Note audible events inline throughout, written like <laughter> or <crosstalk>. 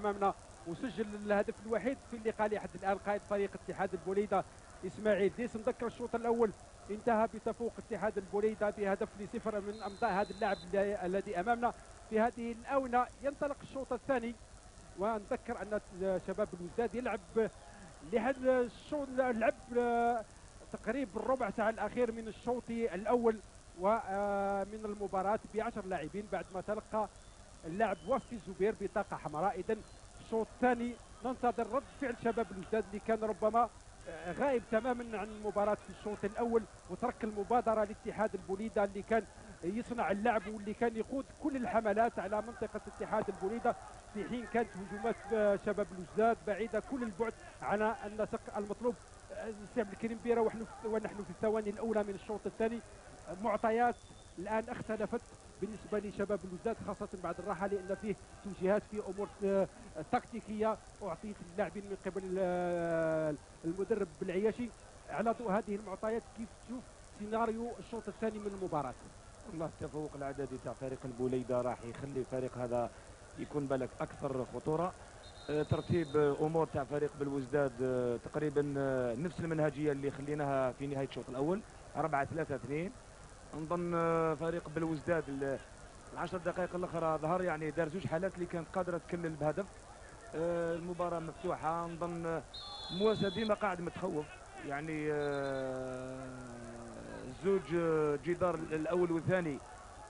أمامنا وسجل الهدف الوحيد في اللقاء لحد الآن قائد فريق اتحاد البوليده إسماعيل ديس. نذكر الشوط الأول انتهى بتفوق اتحاد البوليده بهدف لصفر من أمضاء هذا اللاعب الذي أمامنا. في هذه الآونة ينطلق الشوط الثاني ونذكر أن شباب الوزداد يلعب لحد الشوط لعب تقريبا الربع ساعة الأخير من الشوط الأول ومن المباراة بعشر لاعبين بعد ما تلقى اللاعب وفي الزبير بطاقة حمراء. اذا الشوط الثاني ننتظر رد فعل شباب الوزداد اللي كان ربما غائب تماما عن المباراة في الشوط الأول. وترك المبادرة لاتحاد البوليدة اللي كان يصنع اللعب واللي كان يقود كل الحملات على منطقة اتحاد البوليدة. في حين كانت هجومات شباب الوزداد بعيدة كل البعد عن النسق المطلوب. السي عبد الكريم بيرة ونحن في الثواني الأولى من الشوط الثاني. معطيات الآن اختلفت. بالنسبة لشباب الوزداد خاصة بعد الراحة لأن فيه توجيهات في أمور آه، تكتيكية. أعطيت اللاعبين من قبل آه، المدرب بالعياشي على ضوء هذه المعطيات كيف تشوف سيناريو الشوط الثاني من المباراة؟ والله التفوق العددي تاع فريق البوليدة راح يخلي الفريق هذا يكون بالك أكثر خطورة. آه، ترتيب أمور تاع فريق بالوزداد تقريبا نفس المنهجية اللي خليناها في نهاية الشوط الأول. 4 3 2 نظن آه، فريق بالوزداد العشر دقائق الأخرى. ظهر يعني دار زوج حالات اللي كانت قادرة تكلل بهدف. آه، المباراة مفتوحة. نظن آه، مواسى ديما قاعد متخوف. يعني زوج جدار الأول والثاني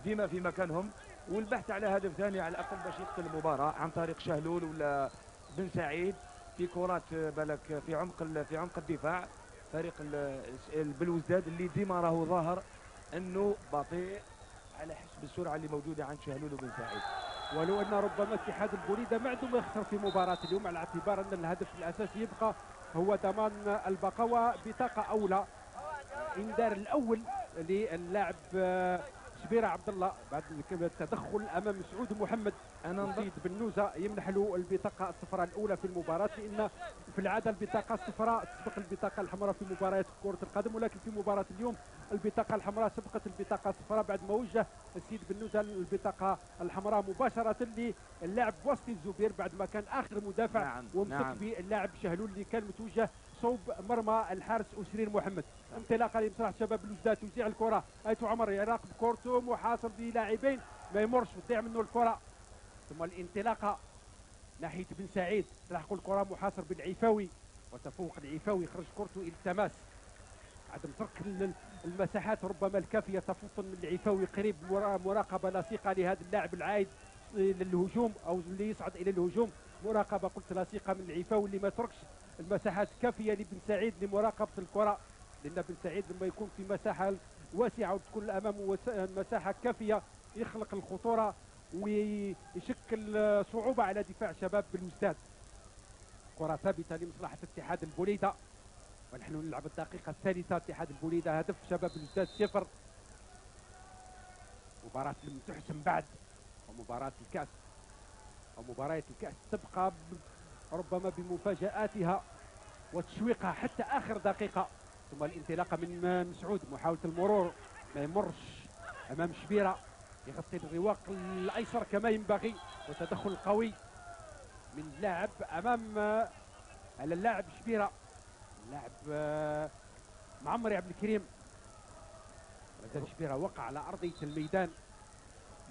ديما في مكانهم. والبحث على هدف ثاني على الأقل باش يقتل المباراة عن طريق شهلول ولا بن سعيد في كرات بالك في عمق في عمق الدفاع. فريق البلوزداد اللي ديما راهو ظاهر. انه بطيء على حسب السرعة اللي موجودة عند شهلول بن سعيد. ولو أن ربما اتحاد البوليده ما عنده ما يخسر في مباراة اليوم على اعتبار أن الهدف الأساسي يبقى هو ضمان البقاء بطاقة أولى. انذار الأول للاعب شبيره عبد الله. بعد التدخل أمام سعود محمد. أنا سيد بن نوزة يمنح له البطاقة الصفراء الأولى في المباراة. لأن في العادة البطاقة الصفراء تسبق البطاقة الحمراء في مباريات كرة القدم ولكن في مباراة اليوم البطاقة الحمراء سبقت البطاقة الصفراء بعد ما وجه السيد بن نوزة البطاقة الحمراء مباشرة للاعب وسطي الزبير بعد ما كان آخر مدافع نعم ومسك نعم. باللاعب شهلول اللي كان متوجه صوب مرمى الحارس أسرين محمد. انطلاقة لمصلحه شباب الوجداد توزيع الكرة. ايتو عمر يراقب كورته محاصر بلاعبين ما يمرش وتضيع منه الكرة. ثم الانطلاقة ناحية بن سعيد. تلحق الكره محاصر بالعفاوي وتفوق العفاوي. خرج كورته إلى التماس. عدم ترك المساحات ربما الكافية تفوق من العفاوي. قريب مراقبة لصيقه لهذا اللاعب العايد للهجوم أو اللي يصعد إلى الهجوم. مراقبة قلت لصيقه من العفاوي اللي ما تركش. المساحات كافيه لبن سعيد لمراقبة الكرة. لأن بن سعيد لما يكون في مساحة واسعة وتكون امامه مساحه كافيه يخلق الخطورة ويشكل صعوبه على دفاع شباب بالوستاد كرة ثابتة لمصلحة اتحاد البوليدة. ونحن نلعب الدقيقة الثالثة. اتحاد البوليدة هدف شباب الوستاد صفر. مباراة لم تحسم بعد. ومباراة الكأس. ومباريات الكأس تبقى ربما بمفاجآتها وتشويقها حتى آخر دقيقة. ثم الانطلاقة من مسعود محاولة المرور ما يمرش أمام شبيرة يغطي الرواق الأيسر كما ينبغي وتدخل قوي من لاعب أمام على اللاعب شبيرة. اللاعب آه، معمر عبد الكريم. مازال شبيرة وقع على أرضية الميدان.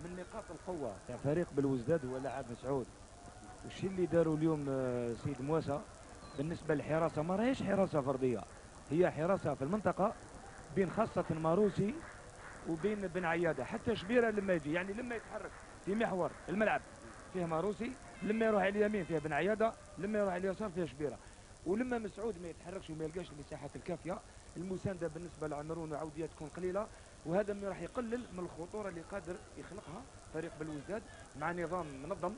من نقاط القوة تاع فريق بالوزداد هو لاعب مسعود. والشيء اللي داروا اليوم آه، سيد موسى؟ بالنسبة للحراسه ما راهيش حراسة فردية. هي حراسة في المنطقة بين خاصة ماروسي وبين بن عيادة. حتى شبيرة لما يجي يعني لما يتحرك في محور الملعب فيه ماروسي لما يروح على اليمين فيه بن عيادة لما يروح على اليسار فيه شبيرة. ولما مسعود ما يتحركش وما يلقاش المساحات الكافية المسانده بالنسبة لعمرون وعودية تكون قليلة. وهذا ما راح يقلل من الخطورة اللي قادر يخلقها فريق بلوزداد مع نظام منظم.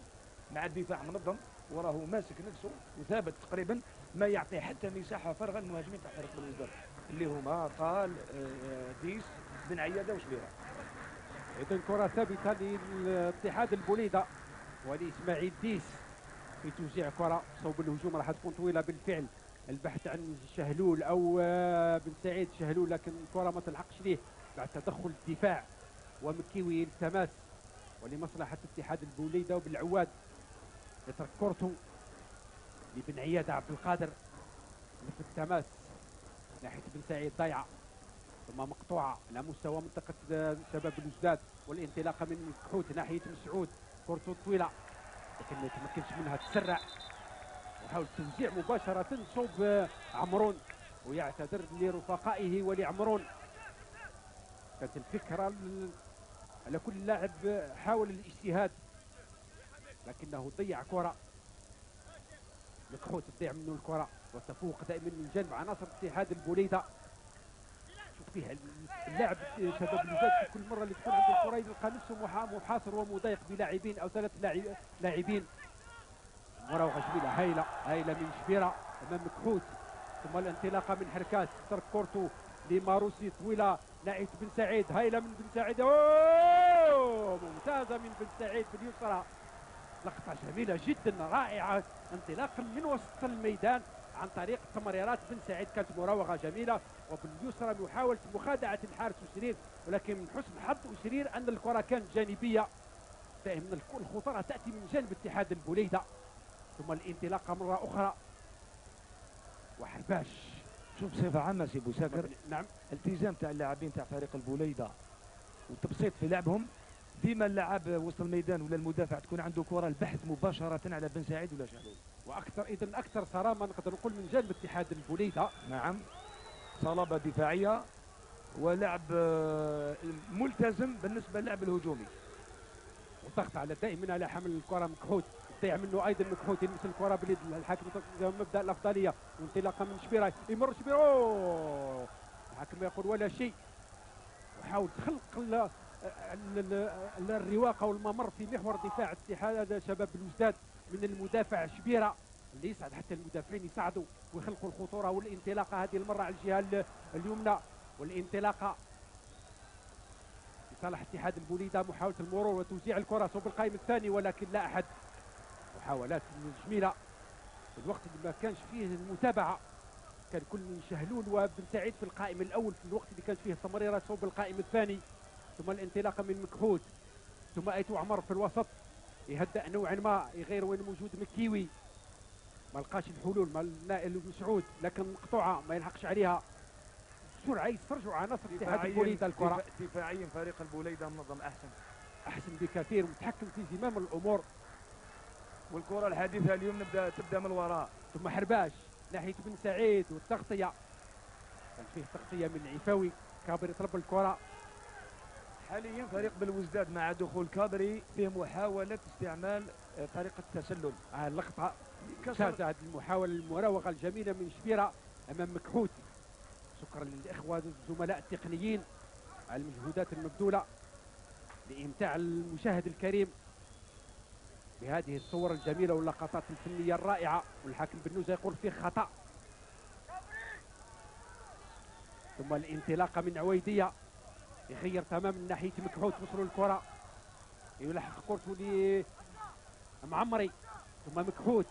مع الدفاع منظم وراه ماسك نفسه وثابت تقريبا ما يعطي حتى مساحة فارغه للمهاجمين تاع فريق بلوزداد اللي هما طال آه، ديس بن عيادة وشبيره اذا كرة ثابتة لاتحاد البليدة ولاسماعيل ديس. في توزيع كرة صوب الهجوم راح تكون طويلة بالفعل. البحث عن شهلول أو آه، بن سعيد شهلول لكن الكره ما تلحقش ليه بعد تدخل الدفاع ومكيوي التماس ولمصلحة اتحاد البليدة وبالعواد. يترك كرتو لبن عيادة عبد القادر في التماس ناحية بن سعيد ضيعة ثم مقطوعة على مستوى منطقة شباب بلوزداد والانطلاقة من كحوت ناحية مسعود كرتو طويلة لكن ما يتمكنش منها تسرع. وحاول التوزيع مباشرة صوب عمرون ويعتذر لرفقائه ولعمرون. كانت الفكرة على كل لاعب حاول الاجتهاد. لكنه ضيع كرة. الكحوت تضيع منه الكرة وتفوق دائما من جانب عناصر اتحاد البوليدة. شوف فيها اللاعب شباب في كل مرة اللي تكون عنده الكرة يلقى نفسه محاصر ومضايق بلاعبين أو ثلاث لاعبين. مراوغة جميلة هايلة هايلة من شبيرة أمام كحوت. ثم الانطلاقة من حركات ترك كورتو لماروسي طويلة ناحية بن سعيد هايلة من بن سعيد. أوه! ممتازة من بن سعيد باليسرى لقطة جميلة جدا رائعة انطلاقا من وسط الميدان عن طريق تمريرات بن سعيد كانت مراوغة جميلة وباليسرى محاولة مخادعة الحارس أسرير ولكن من حسن حظ أسرير أن الكرة كانت جانبية. دائما الخطورة تأتي من جانب اتحاد البوليدة ثم الانطلاقة مرة أخرى. وحرباش. شوف بصفة عامة سي بوساكر نعم. التزام تاع اللاعبين تاع فريق البوليدة وتبسيط في لعبهم. ديما اللاعب وسط الميدان ولا المدافع تكون عنده كرة البحث مباشرة على بن سعيد ولا شالول وأكثر اذا أكثر صرامه نقدر نقول من جانب اتحاد البوليده نعم. صلابة دفاعية ولعب آه، ملتزم بالنسبة للعب الهجومي. والضغط على دائما على حمل الكرة مكحوت يضيع منه أيضا مكحوت يلمس الكره باليد الحاكم مبدأ الأفضلية. وانطلاقة من شبيره يمر شبيره الحاكم يقول ولا شيء. وحاول خلق الرواقه والممر في محور دفاع اتحاد شباب الوجداد من المدافع شبيرة. اللي يسعد حتى المدافعين يساعدوا ويخلقوا الخطورة والانطلاقة. هذه المرة على الجهة اليمنى والانطلاقة لصالح اتحاد البوليدة محاولة المرور وتوزيع الكرة صوب القائم الثاني ولكن لا أحد. محاولات جميلة في الوقت اللي ما كانش فيه المتابعة. كان كل من شهلول وبن سعيد في القائم الأول. في الوقت اللي كانت فيه تمريرات صوب القائم الثاني. ثم الانطلاقه من مكحوت ثم ايتو عمر في الوسط يهدأ نوعا ما يغير وين موجود مكيوي. ما لقاش الحلول مع النائل مسعود لكن مقطوعة ما يلحقش عليها. بسرعة يسترجعوا عناصر اتحاد البوليده الكرة. دفاعيا فريق البوليده منظم أحسن. أحسن بكثير متحكم في زمام الأمور. والكرة الحديثة اليوم نبدا تبدأ من الوراء. ثم حرباش ناحية بن سعيد والتغطية. كان فيه تغطية من عفاوي كابر يطلب الكرة. حاليا فريق بالوزداد مع دخول كابري فيه محاولة استعمال طريقة التسلل على اللقطة. ممتازة هذه المحاولة المراوغة الجميلة من شبيرة أمام مكحوت. شكرا للإخوة الزملاء التقنيين على المجهودات المبذولة لإمتاع المشاهد الكريم بهذه الصور الجميلة واللقطات الفنية الرائعة. والحاكم بنوزة يقول فيه خطأ. ثم الانطلاقة من عويدية. يغير تماما من ناحية مكحوت وصلوا الكرة. يلحق كورته معمري ثم مكحوت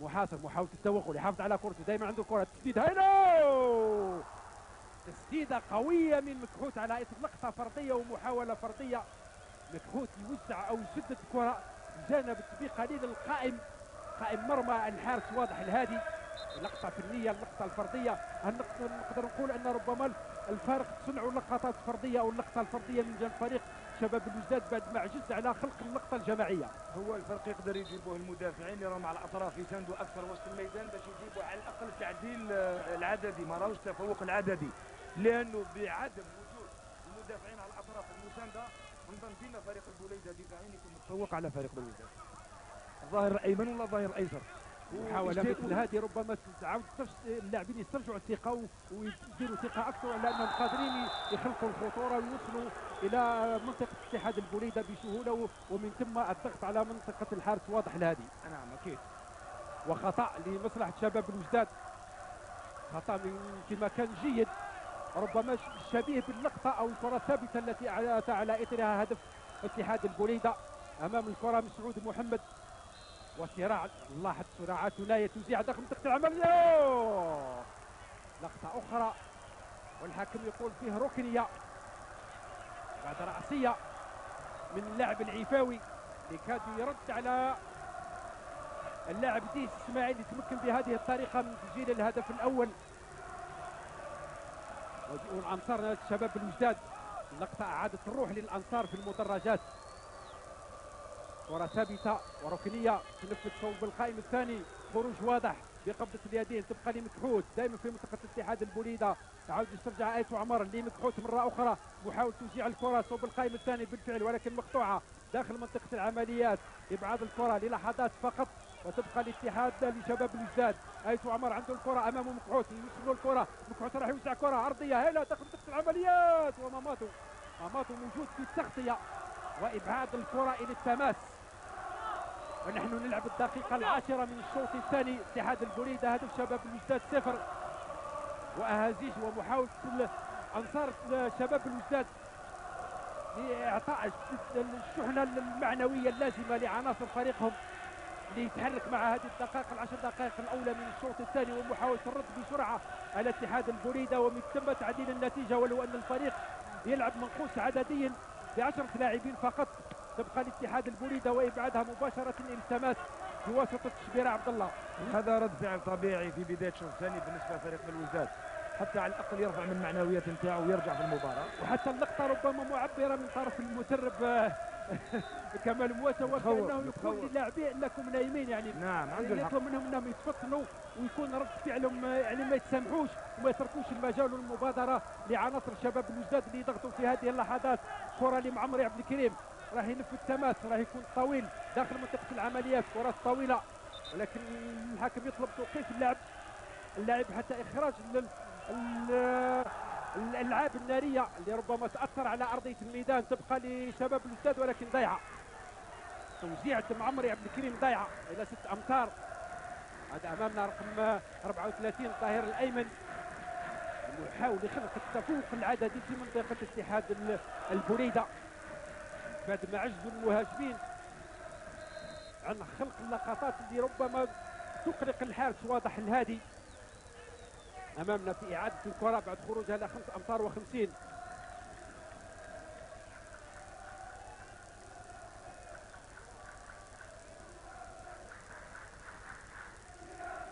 محاصر محاولة التوغل. يحافظ على كورته دائما عنده كرة. تسديد هيلو! تسديدة قوية من مكحوت على لقطة فردية ومحاولة فردية. مكحوت يوزع أو يسدد الكرة جانب بقليل القائم قائم مرمى الحارس واضح الهادي. لقطة فنية اللقطة الفردية. نقدر نقول أن ربما الفارق تصنعوا لقطات فرديه أو اللقطة الفردية من جانب فريق شباب الوجداد بعد ما عجز على خلق اللقطة الجماعية. هو الفرق يقدر يجيبوه المدافعين اللي راهم على الأطراف يساندوا أكثر وسط الميدان باش يجيبوا على الأقل التعديل آه، العددي. ما راهوش التفوق العددي لأنه بعدم وجود المدافعين على الأطراف المساندة نظن ديما فريق البوليدة دفاعيا يكون متفوق على فريق الوجداد الظاهر الأيمن ولا الظاهر الأيسر؟ محاولة مثل هذه ربما تعاود اللاعبين يسترجعوا الثقة ويديروا ثقة أكثر على أنهم قادرين يخلقوا الخطورة ويوصلوا إلى منطقة اتحاد البوليدة بسهولة ومن ثم الضغط على منطقة الحارس واضح الهادي نعم أكيد. وخطأ لمصلحة شباب الوجداد خطأ من في مكان جيد. ربما شبيه باللقطة أو الكرة الثابتة التي أتى على إثرها هدف اتحاد البوليدة أمام الكرة مسعود محمد. وصراع لاحظ صراعات لا توزيع داخل منطقة العملية لقطة أخرى. والحكم يقول فيه ركنية بعد رأسية من اللاعب العفاوي اللي كاد يرد على اللاعب ديس إسماعيل يتمكن بهذه الطريقة من تسجيل الهدف الأول. والانصار شباب الوجداد لقطه اعاده الروح للأنصار في المدرجات. كره ثابتة وركنيه تنفذ صوب القائم الثاني خروج واضح بقبضة اليدين تبقى لمكحوت دائما في منطقة اتحاد البوليدة. تعود يسترجع آية عمر لمكحوت مرة أخرى. محاول توزيع الكرة صوب القائم الثاني بالفعل ولكن مقطوعة. داخل منطقة العمليات إبعاد الكرة للحظات فقط وتبقى الاتحاد لشباب الوجداد آية عمر عنده الكرة أمامه مكحوت. يوصل الكرة مكحوت راح يوزع كرة عرضية هلا داخل منطقة العمليات. وماماتو ماماتو موجود في التغطية. وإبعاد الكرة إلى التماس. ونحن نلعب الدقيقة العاشرة من الشوط الثاني اتحاد البريدة هدف شباب الوجداد صفر. وأهازيج ومحاولة أنصار شباب الوجداد لإعطاء الشحنة المعنوية اللازمة لعناصر فريقهم ليتحرك مع هذه الدقائق العشر دقائق الأولى من الشوط الثاني ومحاولة الرد بسرعة على اتحاد البريدة ومن ثم تعديل النتيجة ولو أن الفريق يلعب منقوص عدديا بعشرة لاعبين فقط. تبقى الاتحاد البوليدة وإبعادها مباشرة التماس بواسطة شبيره عبد الله. هذا رد فعل طبيعي في بداية الشوط الثاني بالنسبة لفريق الوزداد حتى على الأقل يرفع من المعنويات نتاعو ويرجع في المباراة. وحتى اللقطة ربما معبرة من طرف المدرب آه، <laughs> كمال موسى وكأنه يقول للاعبين انكم نايمين يعني. نعم عنده يطلب منهم إنهم يتفطنوا ويكون رد فعلهم آه، يعني ما يتسامحوش وما يتركوش المجال والمبادرة لعناصر شباب الوجداد اللي يضغطوا في هذه اللحظات. كرة لمعمر عبد الكريم. راح ينفذ تماس راح يكون طويل. داخل منطقة العمليات كرات طويلة. ولكن الحكم يطلب توقيف اللعب اللاعب حتى إخراج الألعاب النارية اللي ربما تأثر على أرضية الميدان تبقى لشباب الاستاد ولكن ضيعة. توزيع معمري عبد الكريم ضيعة إلى ست أمتار. هذا أمامنا رقم 34 الظهير الأيمن. يحاول خلق التفوق العددي في منطقة اتحاد البريدة. بعد ما عجزوا المهاجمين عن خلق اللقطات اللي ربما تقلق الحارس واضح الهادي أمامنا في إعادة الكرة بعد خروجها إلى خمس أمتار وخمسين.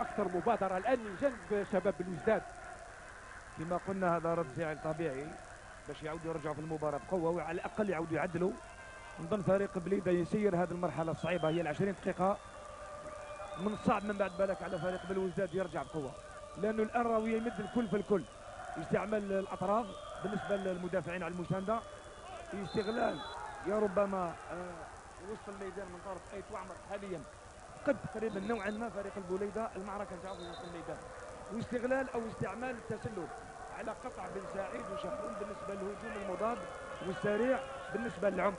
أكثر مبادرة الآن من جنب شباب الوجداد كما قلنا هذا رد فعل طبيعي باش يعودوا يرجعوا في المباراة بقوة وعلى الأقل يعودوا يعدلوا. نظن فريق بليدة يسير هذه المرحلة الصعيبة. هي العشرين دقيقة. من الصعب من بعد بالك على فريق بلوزداد يرجع بقوة. لأنه الآن راهو يمد الكل في الكل. يستعمل الأطراف بالنسبة للمدافعين على المساندة. استغلال يا ربما آه وسط الميدان من طرف أيت وعمر. حاليا قد تقريبا نوعا ما فريق البوليده المعركة نتاعو في وسط الميدان. واستغلال أو استعمال التسلل على قطع بن سعيد وشحرون بالنسبة للهجوم المضاد والسريع بالنسبة للعمق.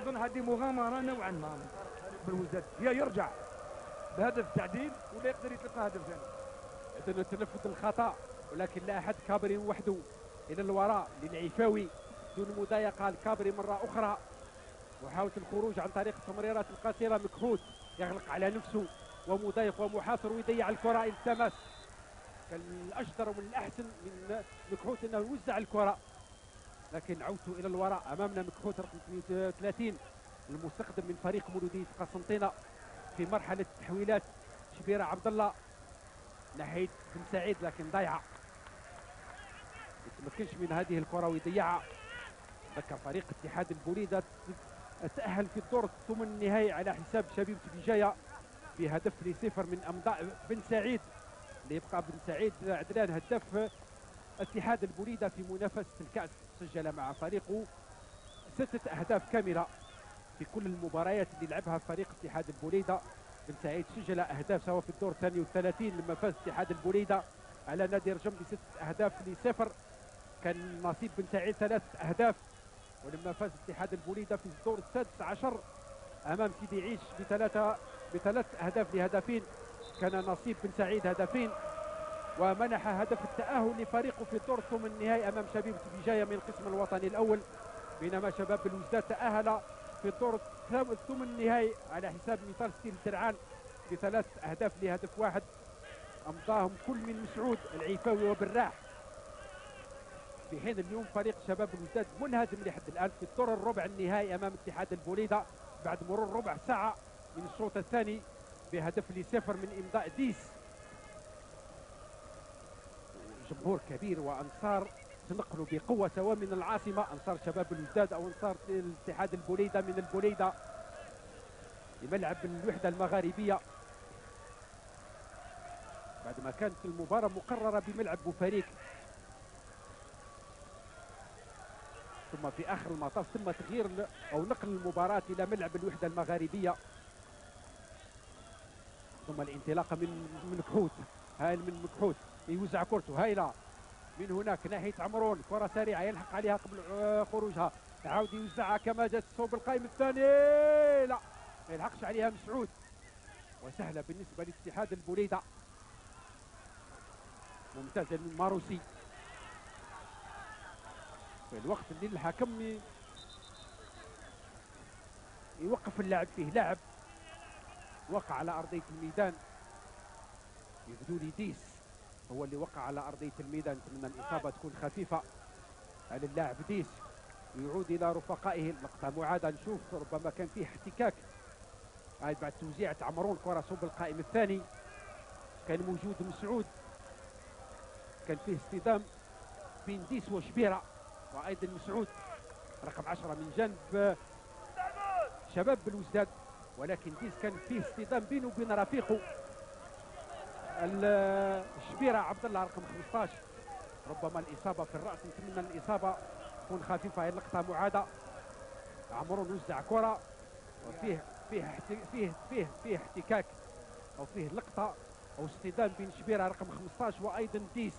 نظن هذه مغامره نوعا ما بالوزداد يا يرجع بهدف تعديل ولا يقدر يتلقى هدف ثاني؟ اذا تنفذ الخطأ ولكن لا أحد كابري وحده. إلى الوراء للعفاوي دون مضايقة الكابري مرة أخرى. محاولة الخروج عن طريق التمريرات القصيرة مكحوت يغلق على نفسه ومضايق ومحاصر ويضيع الكرة إلى إلتماس. كان الأجدر ومن الأحسن من مكحوت أنه يوزع الكرة. لكن عودت إلى الوراء أمامنا مكحوت رقم 30 المستخدم من فريق مولوديه قسنطينه في مرحلة التحويلات شبيرة عبد الله. ناحيه بن سعيد لكن ضيعه ما يتمكنش من هذه الكرة ويضيعها ذكر فريق اتحاد البوليدة تأهل في الدور الثمن النهائي على حساب شبيبه بجايه بهدف لصفر من أمضاء بن سعيد. ليبقى بن سعيد عدلان هداف اتحاد البوليده في منافسة الكأس سجل مع فريقه ستة أهداف كاملة في كل المباريات اللي لعبها فريق اتحاد البوليدة بن سعيد سجل أهداف سواء في الدور الثاني والثلاثين لما فاز اتحاد البوليدة على نادي رجم بستة أهداف لصفر. كان نصيب بن سعيد ثلاث أهداف. ولما فاز اتحاد البوليدة في الدور السادس عشر أمام سيدي عيش بثلاثة بثلاث أهداف لهدفين. كان نصيب بن سعيد هدفين. ومنح هدف التأهل لفريقه في الدور الثمن النهائي أمام شبيبة بجاية من القسم الوطني الأول. بينما شباب الوجداد تأهل في الدور الثمن النهائي على حساب مثال ستيل الدرعان بثلاث أهداف لهدف واحد. أمضاهم كل من مسعود العيفاوي وبراح. في حين اليوم فريق شباب الوجداد منهزم لحد الآن في الدور الربع النهائي أمام اتحاد البوليدة بعد مرور ربع ساعة من الشوط الثاني بهدف لصفر من إمضاء ديس. جمهور كبير وأنصار تنقلوا بقوة سواء من العاصمة. أنصار شباب الوجداد أو أنصار الاتحاد البوليدة من البوليدة لملعب الوحدة المغاربية. بعد ما كانت المباراة مقررة بملعب بوفاريك ثم في آخر المطاف تم تغيير أو نقل المباراة إلى ملعب الوحدة المغاربية. ثم الانطلاقه من من مكحوت هايل من مكحوت يوزع كرته هايلة. من هناك ناحية عمرون كرة سريعة يلحق عليها قبل آه، خروجها. عاود يوزعها كما جات صوب القائم الثاني. لا ما يلحقش عليها مسعود. وسهلة بالنسبة لاتحاد البوليدة. ممتازة من ماروسي. في الوقت اللي الحكم يوقف اللعب فيه. لاعب وقع على أرضية الميدان. يبدو لي ديس. هو اللي وقع على أرضية الميدان. نتمنى الإصابة تكون خفيفة. على اللاعب ديس يعود إلى رفقائه. لقطه معادة نشوف ربما كان فيه احتكاك. هاي بعد توزيعة عمرون كرة صوب القائم الثاني. كان موجود مسعود. كان فيه اصطدام بين ديس وشبيرة. وأيضا مسعود رقم عشرة من جانب شباب بلوزداد. ولكن ديس كان فيه اصطدام بينه وبين رفيقه. الشبيرة عبد الله رقم 15 ربما الإصابة في الرأس نتمنى الإصابة تكون خفيفة. هي اللقطة معادة. عمرون وزع كرة. وفيه فيه فيه فيه فيه احتكاك. أو فيه لقطة أو اصطدام بين شبيره رقم 15 وأيضا ديس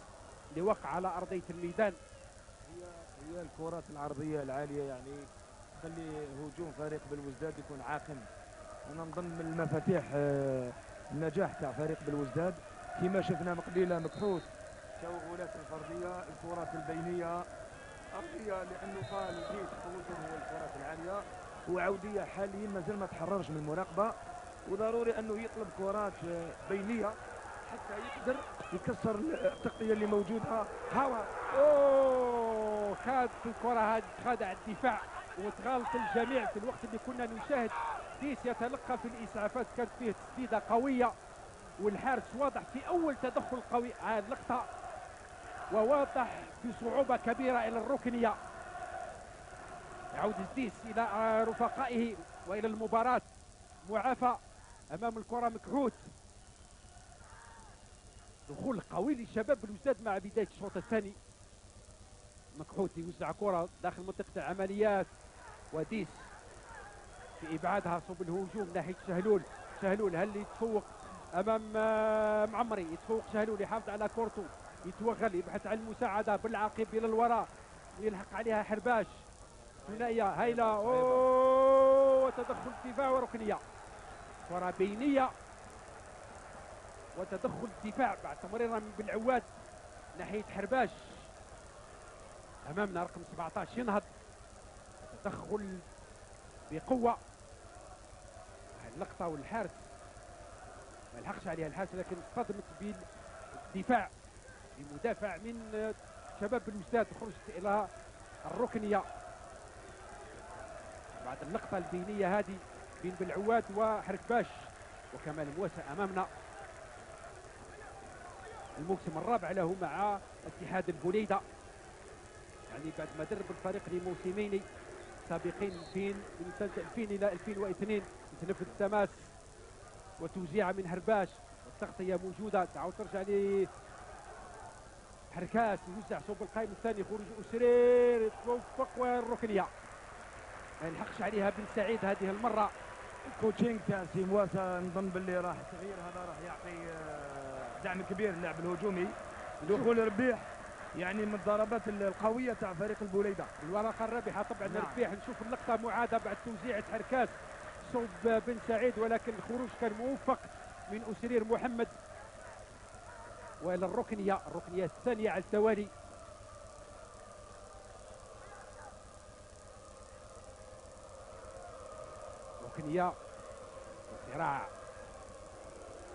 اللي وقع على أرضية الميدان. هي هي الكرات العرضية العالية يعني تخلي هجوم فريق بالوزداد يكون عاقم. أنا نظن من المفاتيح آه، النجاح تاع فريق بالوزداد. كما شفنا قبيله مبحوث. توغلات الفردية الكرات البينية. أرضية لأنه قال ديس قوته هو الكرات العالية. وعودية حاليا مازال ما تحررش من المراقبة. وضروري أنه يطلب كرات آه، بينية حتى يقدر يكسر التغطية اللي موجودة. هوا. أوه خاد الكرة هذه خادع الدفاع وتغالط الجميع في الوقت اللي كنا نشاهد. ديس يتلقى في الإسعافات. كانت فيه تسديدة قوية والحارس واضح في أول تدخل قوي. هذه اللقطه وواضح بصعوبه كبيرة إلى الركنية. يعود الديس إلى رفقائه وإلى المباراة. معافى أمام الكرة مكحوت. دخول قوي للشباب الوزداد مع بداية الشوط الثاني. مكحوت يوزع كرة داخل منطقة العمليات. وديس في إبعادها صوب الهجوم ناحية شهلول شهلول هل يتفوق أمام معمري؟ يتفوق شهلول يحافظ على كورته يتوغل يبحث عن المساعدة بالعقب إلى الوراء يلحق عليها حرباش. ثنائية هايلة. أوه وتدخل دفاع وركنية. كرة بينية. وتدخل دفاع بعد تمريرة من بالعواد. ناحية حرباش. أمامنا رقم 17 ينهض. تدخل بقوة. اللقطة والحارس. ما يلحقش عليها الحارس لكن اصطدمت بالدفاع بمدافع من شباب الوستاد خرجت إلى الركنية. بعد اللقطة البينية هذه بين بالعواد وحركباش وكمال موسى أمامنا. الموسم الرابع له مع اتحاد البوليدة يعني بعد ما درب الفريق لموسمين سابقين بين من سنة 2000 إلى 2002 يتنفذ التماس وتوزيع من هرباش. والتغطية موجودة. تعاود ترجع لي حركاس يوزع صوب القائم الثاني. خروج أسرير. توفق والركنية ما يلحقش عليها بن سعيد هذه المرة. ال coaching تاع سي مواسى نظن باللي راح التغيير هذا راح يعطي آه، دعم كبير للعب الهجومي. دخول ربيح يعني من الضربات القوية تاع فريق البوليدة. الورقة الرابحة. طبعا نعم. ربيح نشوف اللقطة. معادة بعد توزيع حركات صوب بن سعيد ولكن الخروج كان موفق من أسرير محمد. وإلى الركنية الركنية الثانية على التوالي. ركنية وصراع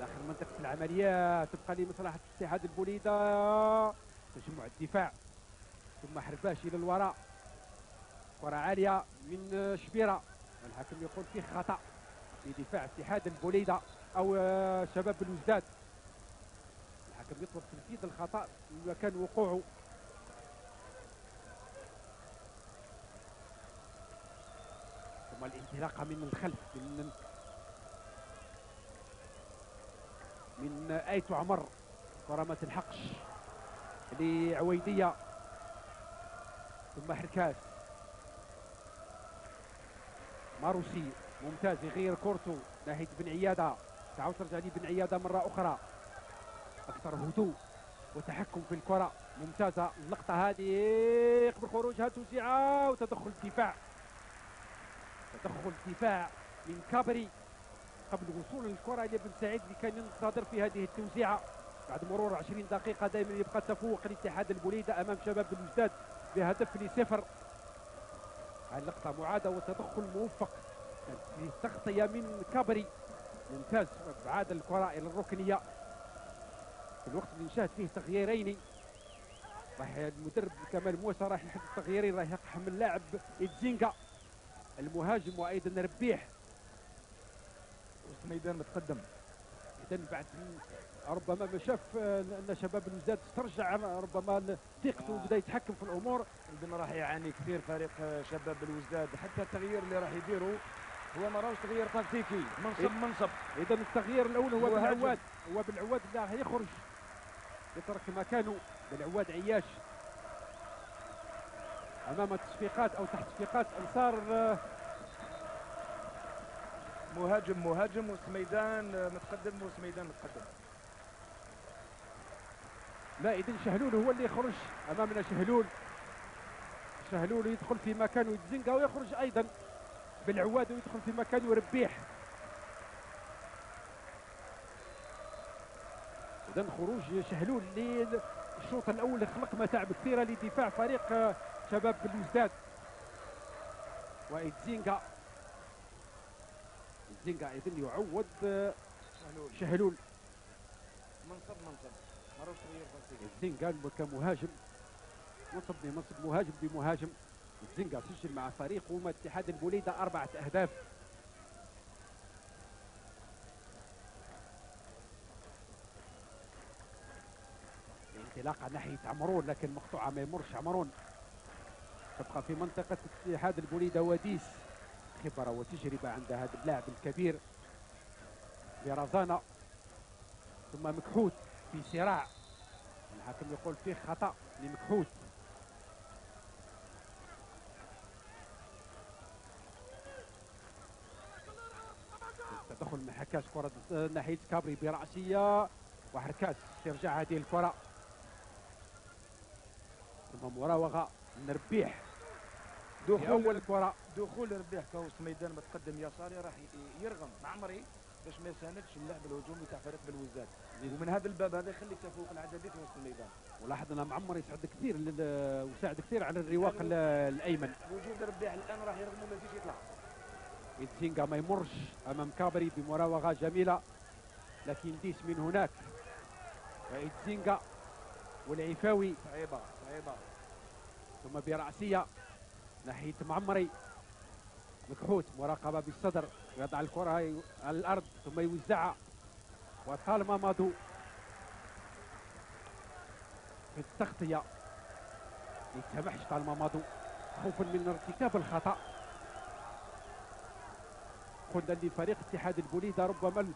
داخل منطقة العمليات تبقى لمصلحة اتحاد البوليدة. تجمع الدفاع. ثم حرباش إلى الوراء. كرة عالية من شبيرة. الحكم يقول فيه خطأ في دفاع اتحاد البوليدة أو آه، شباب الوجداد. الحكم يطلب تنفيذ الخطأ في مكان وقوعه. ثم الانطلاقه من الخلف من من ايتو عمر كره ما تلحقش لعويدية. ثم حركاس ماروسي ممتاز يغير كرتو ناحيه بن عيادة. تعاود ترجع لي بن عيادة مرة أخرى. أكثر هدوء وتحكم في الكرة. ممتازة اللقطة هذه. قبل خروجها توزيعة وتدخل الدفاع. تدخل الدفاع من كابري. قبل وصول الكرة إلى بن سعيد اللي كان ينتظر في هذه التوزيعة. بعد مرور 20 دقيقة دائما يبقى تفوق الاتحاد البوليده أمام شباب الوجداد بهدف لصفر. هذه اللقطه معاده وتدخل موفق. في تغطيه من كابري ممتاز. ابعاد الكره إلى الركنية. في الوقت اللي نشاهد فيه تغييرين. راح المدرب كمال موسى راح يحدد تغييرين. راح يقحم اللاعب إدزينغا. المهاجم وأيضا ربيح. وسط ميدان متقدم. اذا بعد ربما ما شاف ان شباب الوزداد استرجع ربما ثقته وبدا يتحكم في الأمور. اذا راح يعاني كثير فريق شباب الوزداد حتى التغيير اللي راح يديروا هو ما راهوش تغيير تكتيكي. منصب؟ منصب. إذا التغيير الأول هو بالعواد. هو بالعواد اللي راح يخرج يترك مكانه بالعواد عياش. أمام تصفيقات أو تحت تصفيقات أنصار مهاجم مهاجم وسميدان متقدم وسميدان متقدم. لا اذا شهلول هو اللي يخرج أمامنا شهلول. شهلول يدخل في مكانه يتزنقا ويخرج أيضا. بالعواد ويدخل في مكانه ربيح اذا خروج شهلول للشوط الأول خلق متاعب كثيره لدفاع فريق شباب بلوزداد وايتزينغا زينغا أيضا يعوض شهلول. منصب منصب. زينغا كمهاجم منصب بمنصب مهاجم بمهاجم. زينغا سجل مع فريقه اتحاد البوليدة أربعة أهداف. انطلاقة ناحية عمرون لكن مقطوعة ما يمرش عمرون. تبقى في منطقة اتحاد البوليدة وديس. خبرة وتجربة عند هذا اللاعب الكبير. برزانة ثم مكحوت في صراع. الحاكم يقول فيه خطأ لمكحوت تدخل من حكاس كرة ناحية كابري برأسية. وحركاس ترجع هذه الكرة. ثم مراوغة من ربيح. دخول أول كره دخول ربيح كوس ميدان متقدم يساري راح يرغم. معمري؟ باش ما يساندش اللعب الهجومي تاع فريق بالوزداد ومن هذا الباب هذا يخلي التفوق العددي في وسط الميدان. ولاحظ إن معمر يسعد كثير وساعد كثير على الرواق الأيمن. وجود ربيح الآن راح يرغم ما يجيش يطلع. يتزينغا ما يمرش أمام كابري بمراوغة جميلة لكن ديس من هناك. وإتزينغا والعفاوي. صعيبة صعيبة. ثم برأسية ناحية معمري مكحوت مراقبة بالصدر. يضع الكرة على الأرض ثم يوزعها. وطالما ماضو في التغطية يتسامحش طالما ماضو خوفا من ارتكاب الخطأ. قلنا لفريق اتحاد البوليدة ربما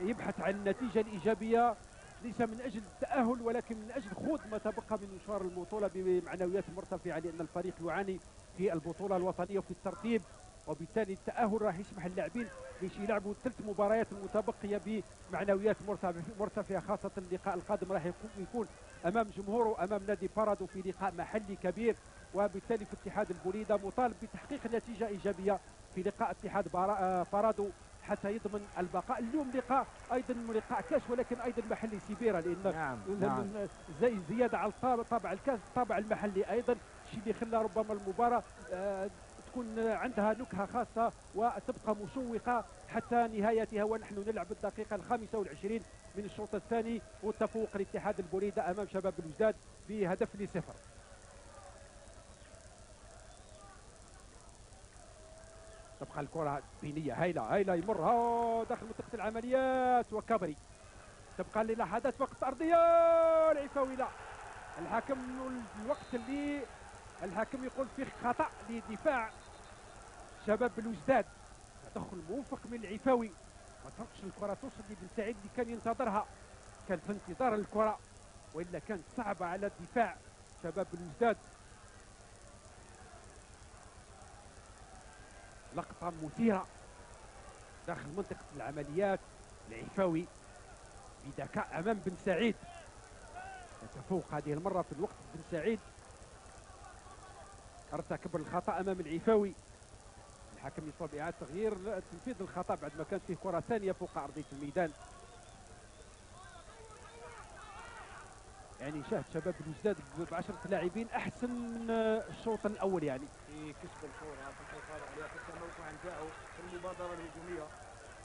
يبحث عن النتيجة الإيجابية. ليس من أجل التأهل ولكن من أجل خوض ما تبقى من مشوار البطولة بمعنويات مرتفعة لأن الفريق يعاني في البطولة الوطنية وفي الترتيب. وبالتالي التأهل راح يسمح للاعبين باش يلعبوا ثلاث مباريات المتبقية بمعنويات مرتفعة خاصة اللقاء القادم راح يكون أمام جمهوره أمام نادي بارادو في لقاء محلي كبير وبالتالي في اتحاد البليدة مطالب بتحقيق نتيجة إيجابية في لقاء اتحاد بارادو آه، حتى يضمن البقاء اليوم لقاء أيضا لقاء كاس ولكن أيضا محلي سيبيرا لأن نعم. نعم. زي زيادة على طابع الكاس الطابع المحلي أيضا الشيء اللي خلى ربما المباراة آه تكون عندها نكهة خاصة وتبقى مشوقة حتى نهايتها ونحن نلعب الدقيقة الخامسة والعشرين من الشوط الثاني والتفوق لاتحاد البوريده أمام شباب الوجداد بهدف لصفر. تبقى الكرة بينيه هايله هايله يمرها. داخل منطقة العمليات. وكبري تبقى للحظات وقت أرضية. العفاوي لا الحكم الوقت اللي الحكم يقول فيه خطأ لدفاع شباب الوجداد. تدخل موفق من العفاوي. ما تركش الكرة توصل لبن سعيد اللي كان ينتظرها. كان في انتظار الكرة وإلا كانت صعبة على الدفاع شباب الوجداد. لقطة مثيرة داخل منطقة العمليات. العفاوي بذكاء أمام بن سعيد. يتفوق هذه المرة في الوقت بن سعيد. ارتكب الخطأ أمام العفاوي. الحكم يطلب إعادة تغيير تنفيذ الخطأ بعد ما كانت فيه كرة ثانية فوق أرضية الميدان. يعني شاهد شباب الوجداد بعشرة لاعبين أحسن من الشوط الأول يعني. في كسب الكره في الحفاظ عليها في التموقع نتاعو في المبادرة الهجومية.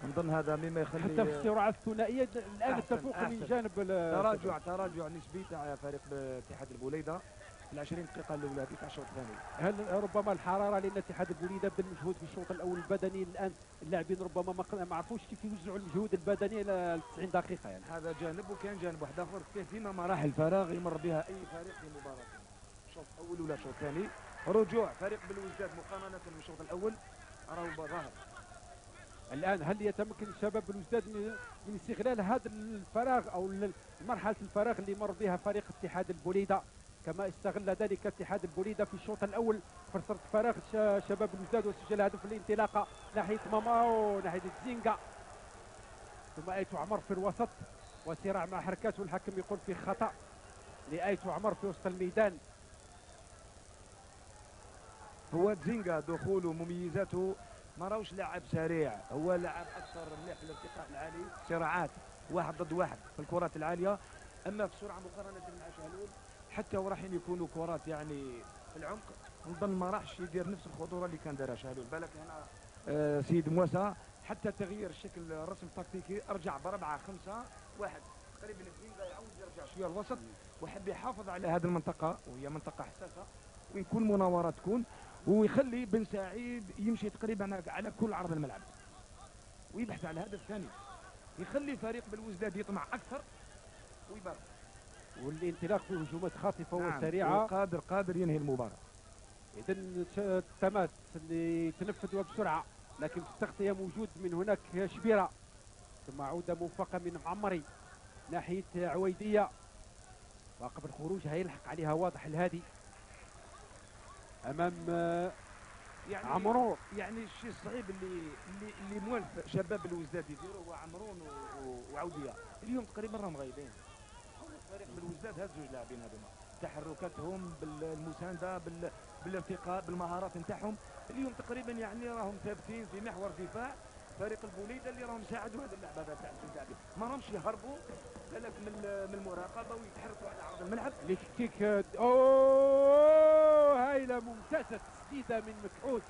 نظن هذا مما يخلي حتى في السرعه الثنائية الآن التفوق من. جانب ال- تراجع تراجع نسبي تاع فريق اتحاد البوليده ال 20 دقيقة الأولى في الشوط الثاني. هل ربما الحرارة لأن اتحاد البوليده بذل مجهود في الشوط الأول البدني الآن؟ اللاعبين ربما ما عرفوش كيف يوزعوا المجهود البدني إلى 90 دقيقة يعني. هذا جانب وكان جانب واحد آخر. فيه فيما مراحل فراغ يمر بها أي فريق في مباراة. الشوط الأول ولا الشوط الثاني رجوع فريق بالوجداد مقارنة بالشوط الأول. راهو ظاهر الآن هل يتمكن شباب الوجداد من استغلال هذا الفراغ أو مرحلة الفراغ اللي مر بها فريق اتحاد البليدة كما استغل ذلك اتحاد البليدة في الشوط الأول فرصة فراغ شباب بلوزداد وسجل هدف الانطلاقة ناحية ماماو ناحية الزينغا ثم ايتو عمر في الوسط وصراع مع حركاس والحكم يقول فيه خطأ لايتو عمر في وسط الميدان. هو تزينغا دخوله ومميزاته ما راهوش لاعب سريع هو لاعب أكثر مليح في الارتقاء العالي صراعات واحد ضد واحد في الكرات العالية. أما في السرعه مقارنة مع شهلول حتى وراح يكونوا كرات يعني في العمق نظن ما راحش يدير نفس الخطورة اللي كان دارها شهلول. بالك هنا آه سيد موسى. حتى تغيير الشكل الرسم التكتيكي أرجع بربعة خمسة واحد. تقريبا تزينغا يعاود يرجع شوية الوسط. وحب يحافظ على هذه المنطقة وهي منطقة حساسة ويكون مناورة تكون ويخلي بن سعيد يمشي تقريبا على كل عرض الملعب. ويبحث على الهدف الثاني. يخلي فريق بالوزداد يطمع أكثر ويبارك. والانطلاق في هجومات خاطفة نعم، وسريعة. قادر قادر ينهي المباراة. اذا التماس اللي تنفذ بسرعة لكن في التغطية موجود من هناك شبيرة ثم عودة موفقة من معمري ناحية عويدية. وقبل الخروج هيلحق عليها واضح الهادي. أمام يعني عمرو. يعني الشيء الصعيب اللي اللي اللي موالف شباب الوزداد يديروا هو عمرون وعوديه اليوم تقريبا راهم غايبين. فريق بالوزداد هاد زوج لاعبين هذوما تحركاتهم بالمساندة بال... بالارتقاء بالمهارات نتاعهم. اليوم تقريبا يعني راهم ثابتين في محور دفاع فريق البوليدة اللي راهم ساعدوا هذا اللعب هذا تاع الزوج لاعبين ما راهمش يهربوا. بالك من من المراقبة ويتحركوا على عرض الملعب. آه، اوه هايلة ممتازة تسديدة من مكحوت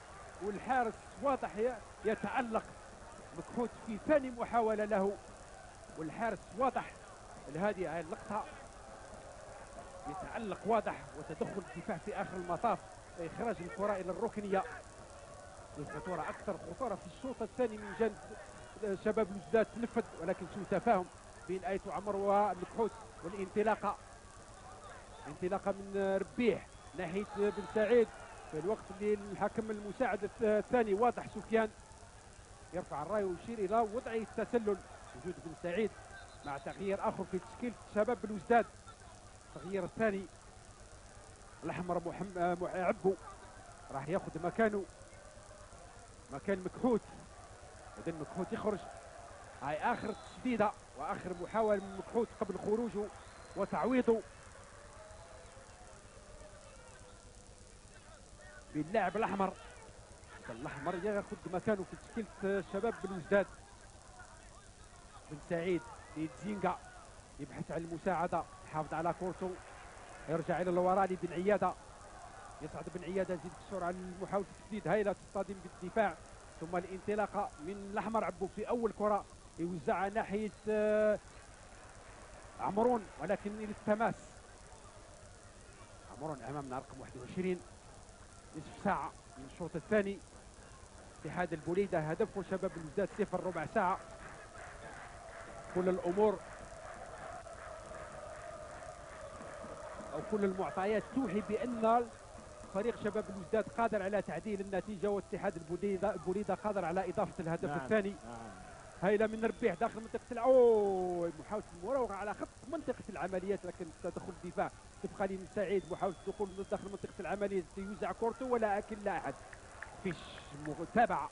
والحارس واضح ي- يتالق مكحوت في ثاني محاولة له. والحارس واضح الهادي هاي اللقطة يتالق واضح وتدخل الدفاع في آخر المطاف اخراج الكرة إلى الركنية. الخطورة أكثر خطورة في الشوط الثاني من جانب شباب الوجداد تنفذ ولكن سوء تفاهم بين ايتو عمر ومكحوت والانطلاقة. انطلاقة من ربيح ناحية بن سعيد في الوقت اللي الحكم المساعد الث- الثاني واضح سفيان يرفع الراي ويشير إلى وضع التسلل. وجود بن سعيد مع تغيير آخر في تشكيلة شباب الوجداد التغيير الثاني الأحمر محمد عبو راح ياخذ مكانه. مكان مكحوت. اذا مكحوت يخرج. هاي آخر تسديده وآخر محاولة من مكحوت قبل خروجه وتعويضه. باللاعب الأحمر. الأحمر ياخذ مكانه في تشكيلة شباب بالوجداد. بن سعيد. لتزينغا يبحث عن المساعدة. يحافظ على كورته يرجع إلى الوراء لبن عيادة. يصعد بن عيادة يزيد بسرعة لمحاوله التسديد. هايله تصطدم بالدفاع. ثم الانطلاقة من الأحمر عبو في أول كرة. يوزعها ناحية آه، عمرون. ولكن للتماس عمرون امامنا رقم 21 نصف ساعة من الشوط الثاني. اتحاد البوليدة هدفه شباب الوزداد صفر ربع ساعة. كل الأمور أو كل المعطيات توحي بأن فريق شباب الوزداد قادر على تعديل النتيجة واتحاد البوليده البوليده قادر على إضافة الهدف نعم. الثاني. نعم. هايله من ربيح داخل منطقة الع... اوه محاوله المراوغه على خط منطقة العمليات لكن تدخل الدفاع. تبقى لي سعيد. محاولة الدخول داخل منطقة العمليات. يوزع كورته ولكن لا احد فيش متابعه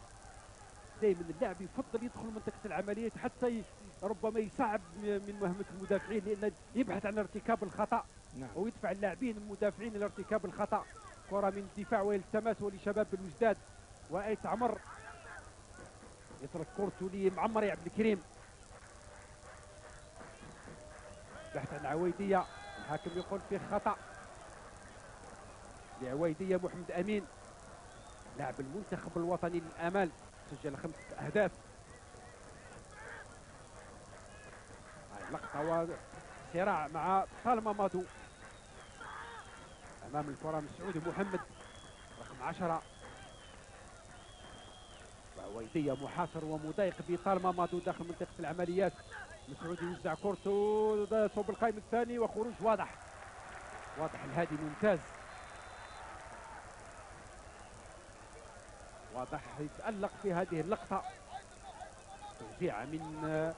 دائما اللاعب يفضل يدخل منطقة العمليات حتى. ربما يصعب من مهمة المدافعين لأن يبحث عن ارتكاب الخطأ. نعم. ويدفع اللاعبين المدافعين إلى ارتكاب الخطأ. كرة من الدفاع والتماس ولشباب الوجداد. وايت عمر يترك كورته لمعمر عبد الكريم. بحث عن عويدية. الحاكم يقول فيه خطأ. لعويدية محمد أمين لاعب المنتخب الوطني للامال سجل خمسه أهداف. هاي لقطه وصراع مع سالم مادو. أمام الكرة مسعود محمد رقم عشرة. وعويدية محاصر ومضايق بطالما مادو داخل منطقة العمليات. مسعود يوزع كورته صوب القائم الثاني وخروج واضح. واضح الهادي ممتاز. واضح يتألق في هذه اللقطة. توزيع من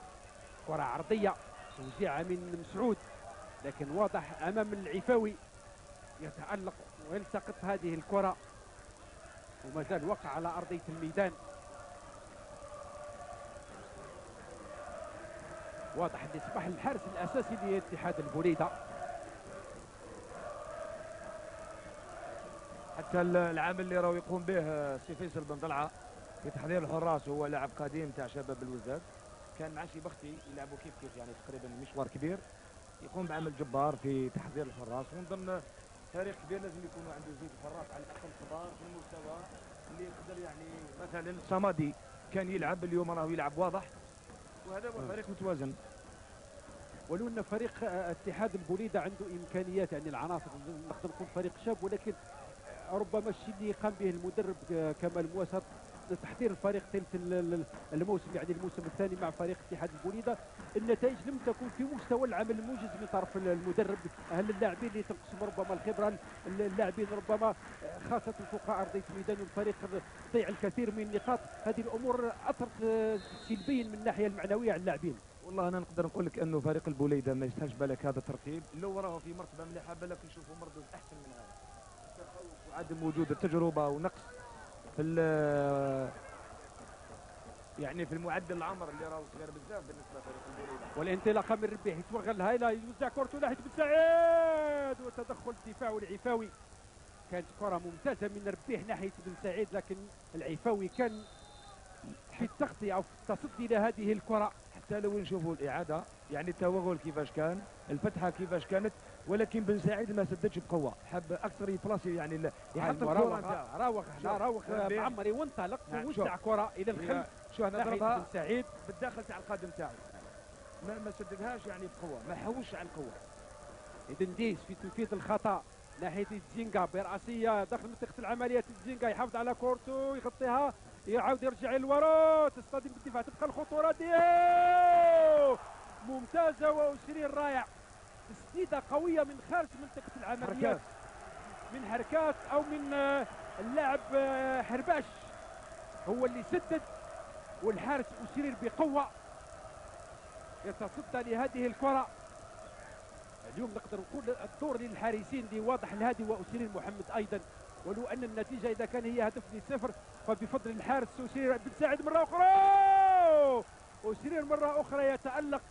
كرة عرضية توزيع من مسعود لكن واضح أمام العفاوي يتألق ويلتقط هذه الكرة. وما زال وقع على أرضية الميدان. واضح أن يصبح الحارس الأساسي لاتحاد البوليدة حتى ال- العمل اللي راهو يقوم به آه، سي فيصل بن طلعة في تحضير الحراس هو لاعب قديم تاع شباب الوزداد كان مع شي بختي يلعبوا كيف كيف يعني تقريبا مشوار كبير. يقوم بعمل جبار في تحضير الحراس. ومن ضمن تاريخ كبير لازم يكونوا عنده زوج حراس على الأقل كبار في المستوى اللي يقدر يعني مثلا صمدي كان يلعب اليوم راه يلعب واضح. وهذا هو فريق متوازن. ولو أن فريق آه، اتحاد البوليدة عنده إمكانيات يعني العناصر نقدر نقول فريق شاب ولكن آه، ربما الشيء اللي قام به المدرب آه، كمال مواسط تحضير الفريق ثالث ال- ال- الموسم يعني الموسم الثاني مع فريق اتحاد البوليدة. النتائج لم تكن في مستوى العمل الموجز من طرف ال- المدرب. هل اللاعبين اللي تنقسم ربما الخبرة ال- اللاعبين ربما آه، خاصة فوق أرضية الميدان والفريق ضيع الكثير من النقاط. هذه الأمور اثرت آه، سلبيا من الناحية المعنوية على اللاعبين. والله أنا نقدر نقول لك أنه فريق البوليدة ما يستاهلش بالك هذا الترتيب لو راه في مرتبة مليحة بالك نشوفوا مردود أحسن من هذا. وعدم وجود التجربة ونقص في يعني في المعدل العمر اللي راهو صغير بزاف بالنسبة لفريق والانطلاقه من ربيح يتوغل هايلا يوزع كورته ناحيه بن سعيد وتدخل الدفاع العفاوي. كانت كرة ممتازة من ربيح ناحيه بن سعيد لكن العفاوي كان في التغطية أو في التصدي لهذه الكرة. حتى لو نشوفوا الإعادة يعني التوغل كيفاش كان الفتحة كيفاش كانت ولكن بن سعيد ما سددش بقوة. حب أكثر يبلاصي يعني يحط الكرة. راوغ نتاعو راوغ شوف، راوغ ربيح. معمري وانطلق شوف. كرة إلى الخلف؟ شو هنا ضربها. بن سعيد. بالداخل تاع القدم تاعو ما ما سددهاش يعني بقوة. ما حوسش على القوة. إذا ديس في تنفيذ الخطأ ناحية الزينجا برأسية داخل منطقة العمليات الزينجا يحافظ على كرته يغطيها يعاود يرجع للوراء تصطدم بالدفاع. تبقى الخطورة ديالو ممتازة وسرير رائع. تسديدة قوية من خارج منطقة العمليات. من حركات أو من آه، اللاعب آه، حرباش. هو اللي سدد والحارس أسير بقوة يتصدى لهذه الكرة. اليوم نقدر نقول الدور للحارسين دي واضح الهادي وأسير محمد أيضا. ولو أن النتيجة إذا كان هي هدف لصفر فبفضل الحارس أسير بن سعيد مرة أخرى. أسير مرة أخرى يتألق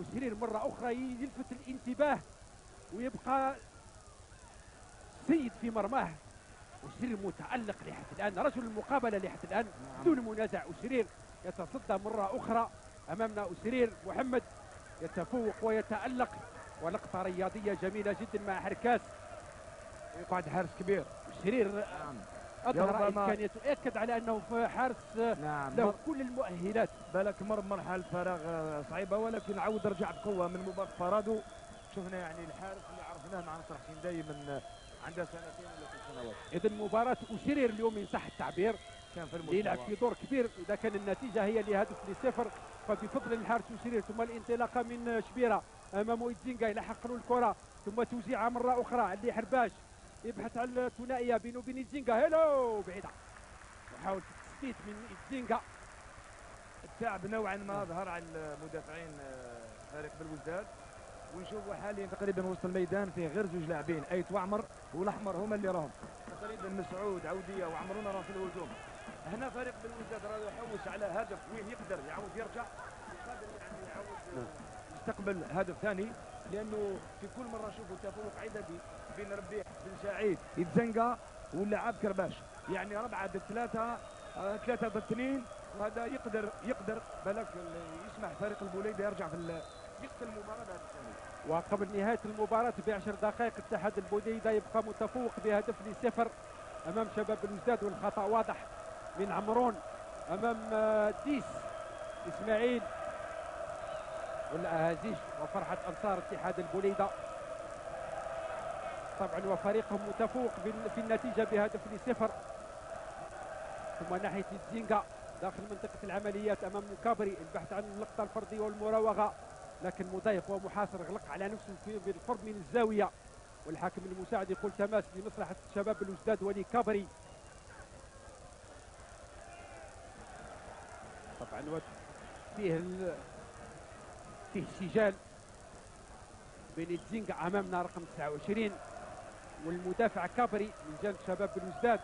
أسير مرة أخرى يلفت الانتباه ويبقى سيد في مرماه. أسير متألق لحد الآن رجل المقابلة لحد الآن نعم. دون منازع. أسير يتصدى مرة أخرى أمامنا. أسير محمد يتفوق ويتألق. ولقطة رياضية جميلة جدا مع حركاس يقعد حارس كبير. أسير أظهر ربما- إمكانيته أكد على أنه في حارس نعم. له كل المؤهلات. بالك مر مرحلة فراغ آه، صعيبة ولكن عاود رجع بقوة من مباراة فرادو. شفنا يعني الحارس اللي عرفناه مع نصر حسين دائما عندها سنتين ولا ثلاث سنوات. إذا مباراة اشرير اليوم إن صح التعبير. كان في اللي يلعب المستوى في دور كبير. إذا كان النتيجة هي لهدف لصفر فبفضل الحارس وسرير ثم الانطلاقة من شبيرة أمام ايتزينغا يلحق له الكرة. ثم توزيعها مره أخرى علي حرباش. يبحث عن الثنائية بينه وبين ايتزينغا هيلو بعيدة. يحاول التسديد من ايتزينغا التعب نوعا ما ظهر على المدافعين آه، فريق بالوزداد ونشوفوا حاليا تقريبا وسط الميدان فيه غير زوج لاعبين. أيت واعمر والأحمر هما اللي راهم. تقريبا مسعود عودية وعمرونا راهم في الهجوم. هنا فريق بالوزداد راه يحوس على هدف وين يقدر يعاود يرجع. يعني يعاود. يستقبل هدف ثاني لأنه في كل مرة نشوفوا تفوق عددي. بين ربيع بن سعيد يتزنقى واللاعب كرباش. يعني ربعة ضد ثلاثة آه، ثلاثة ضد اثنين وهذا يقدر يقدر بالك ال- يسمح فريق البوليده يرجع في يقتل المباراة بهذا وقبل نهاية المباراة بعشر دقائق اتحاد البوديده يبقى متفوق بهدف لصفر أمام شباب الوزداد والخطأ. واضح من عمرون أمام آه، ديس إسماعيل والأهازيج وفرحة أنصار اتحاد البوليده طبعا وفريقهم متفوق في النتيجة بهدف لصفر. ثم ناحية الزينغا داخل منطقة العمليات أمام مكابري البحث عن اللقطة الفردية والمراوغة لكن مضيق ومحاصر غلق على نفسه في بالقرب من الزاوية. والحاكم المساعد يقول تماس لمصلحة شباب الوزداد ولي كابري. طبعا فيه ال... فيه سجال بين الزينغ أمامنا رقم 29 والمدافع كابري من جانب شباب الوزداد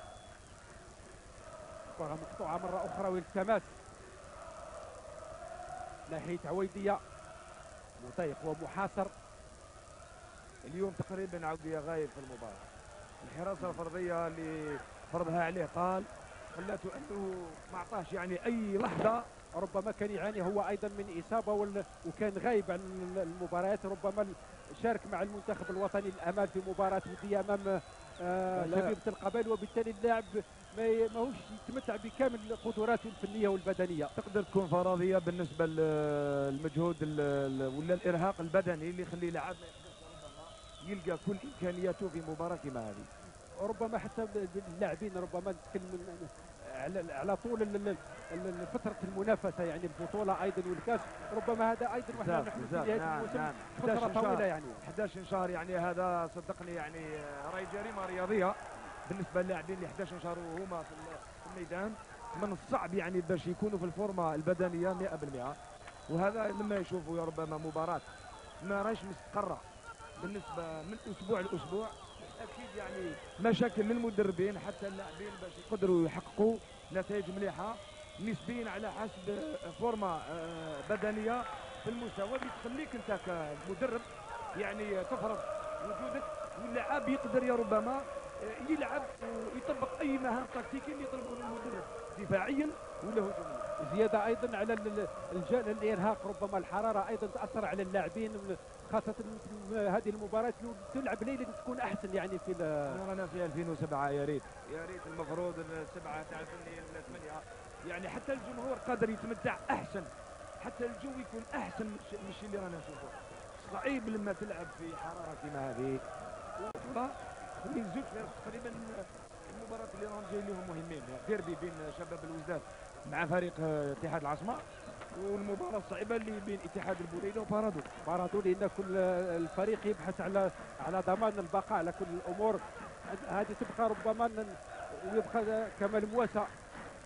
كره مقطوعة مرة أخرى والتماس ناحية عويدية مضيق ومحاصر. اليوم تقريبا عودية غايب في المباراة. الحراسة الفرديه اللي فرضها عليه قال خلاته أنه ما أعطاش يعني أي لحظة. ربما كان يعاني هو أيضا من وال- وكان غايب عن المباريات. ربما شارك مع المنتخب الوطني الامال في مباراة وديه أمام آه،. شبيبة القبائل وبالتالي اللاعب ما ماهوش يتمتع بكامل قدراته الفنية والبدنية تقدر تكون فرضية بالنسبة للمجهود ولا الإرهاق البدني اللي يخلي لاعب يلقى كل إمكانياته في مباراة كما هذه ربما حتى اللاعبين ربما نتكلم على على طول فترة المنافسة يعني البطولة أيضا والكاس. ربما هذا أيضا وإحنا بزاف نحن في نهايه نعم الموسم. نعم. فترة 11 طويلة يعني. 11 شهر يعني هذا صدقني يعني آه، راهي جريمه رياضية. بالنسبة للاعبين اللي 11 شهر وهما في ال- في الميدان من الصعب يعني باش يكونوا في الفورمة البدنية 100% وهذا لما يشوفوا ربما مباراة ما راهيش مستقرة. بالنسبة من أسبوع لأسبوع يعني مشاكل للمدربين حتى اللاعبين باش يقدروا يحققوا نتائج مليحة نسبيا على حسب فورمة آه، بدنية في المستوى. اللي تخليك أنت كمدرب يعني تفرض وجودك واللاعب يقدر يا ربما آه، يلعب ويطبق أي مهام تكتيكية اللي يطلبه المدرب دفاعيا ولا هجوميا. زيادة أيضا على ال- الج- الإرهاق ربما الحرارة أيضا تأثر على اللاعبين خاصة مثل هذه المباراة لو تلعب ليلة تكون أحسن يعني في ال- رانا في 2007 يا ريت. يا ريت المفروض السبعه تاع الثمانيه يعني حتى الجمهور قادر يتمتع أحسن. حتى الجو يكون أحسن من الشيء- اللي رانا نشوفه صعيب لما تلعب في حرارة كما هذه. من زوج فرق تقريبا المباراة اللي راهم جاي لهم مهمين. ديربي بين شباب الوزداد مع فريق اتحاد العاصمة. والمباراة الصعبة اللي بين اتحاد البوريدة وبارادو. بارادو لأن كل الفريق يبحث على على ضمان البقاء على كل الأمور. هذه تبقى ربما ويبقى كمال مواسى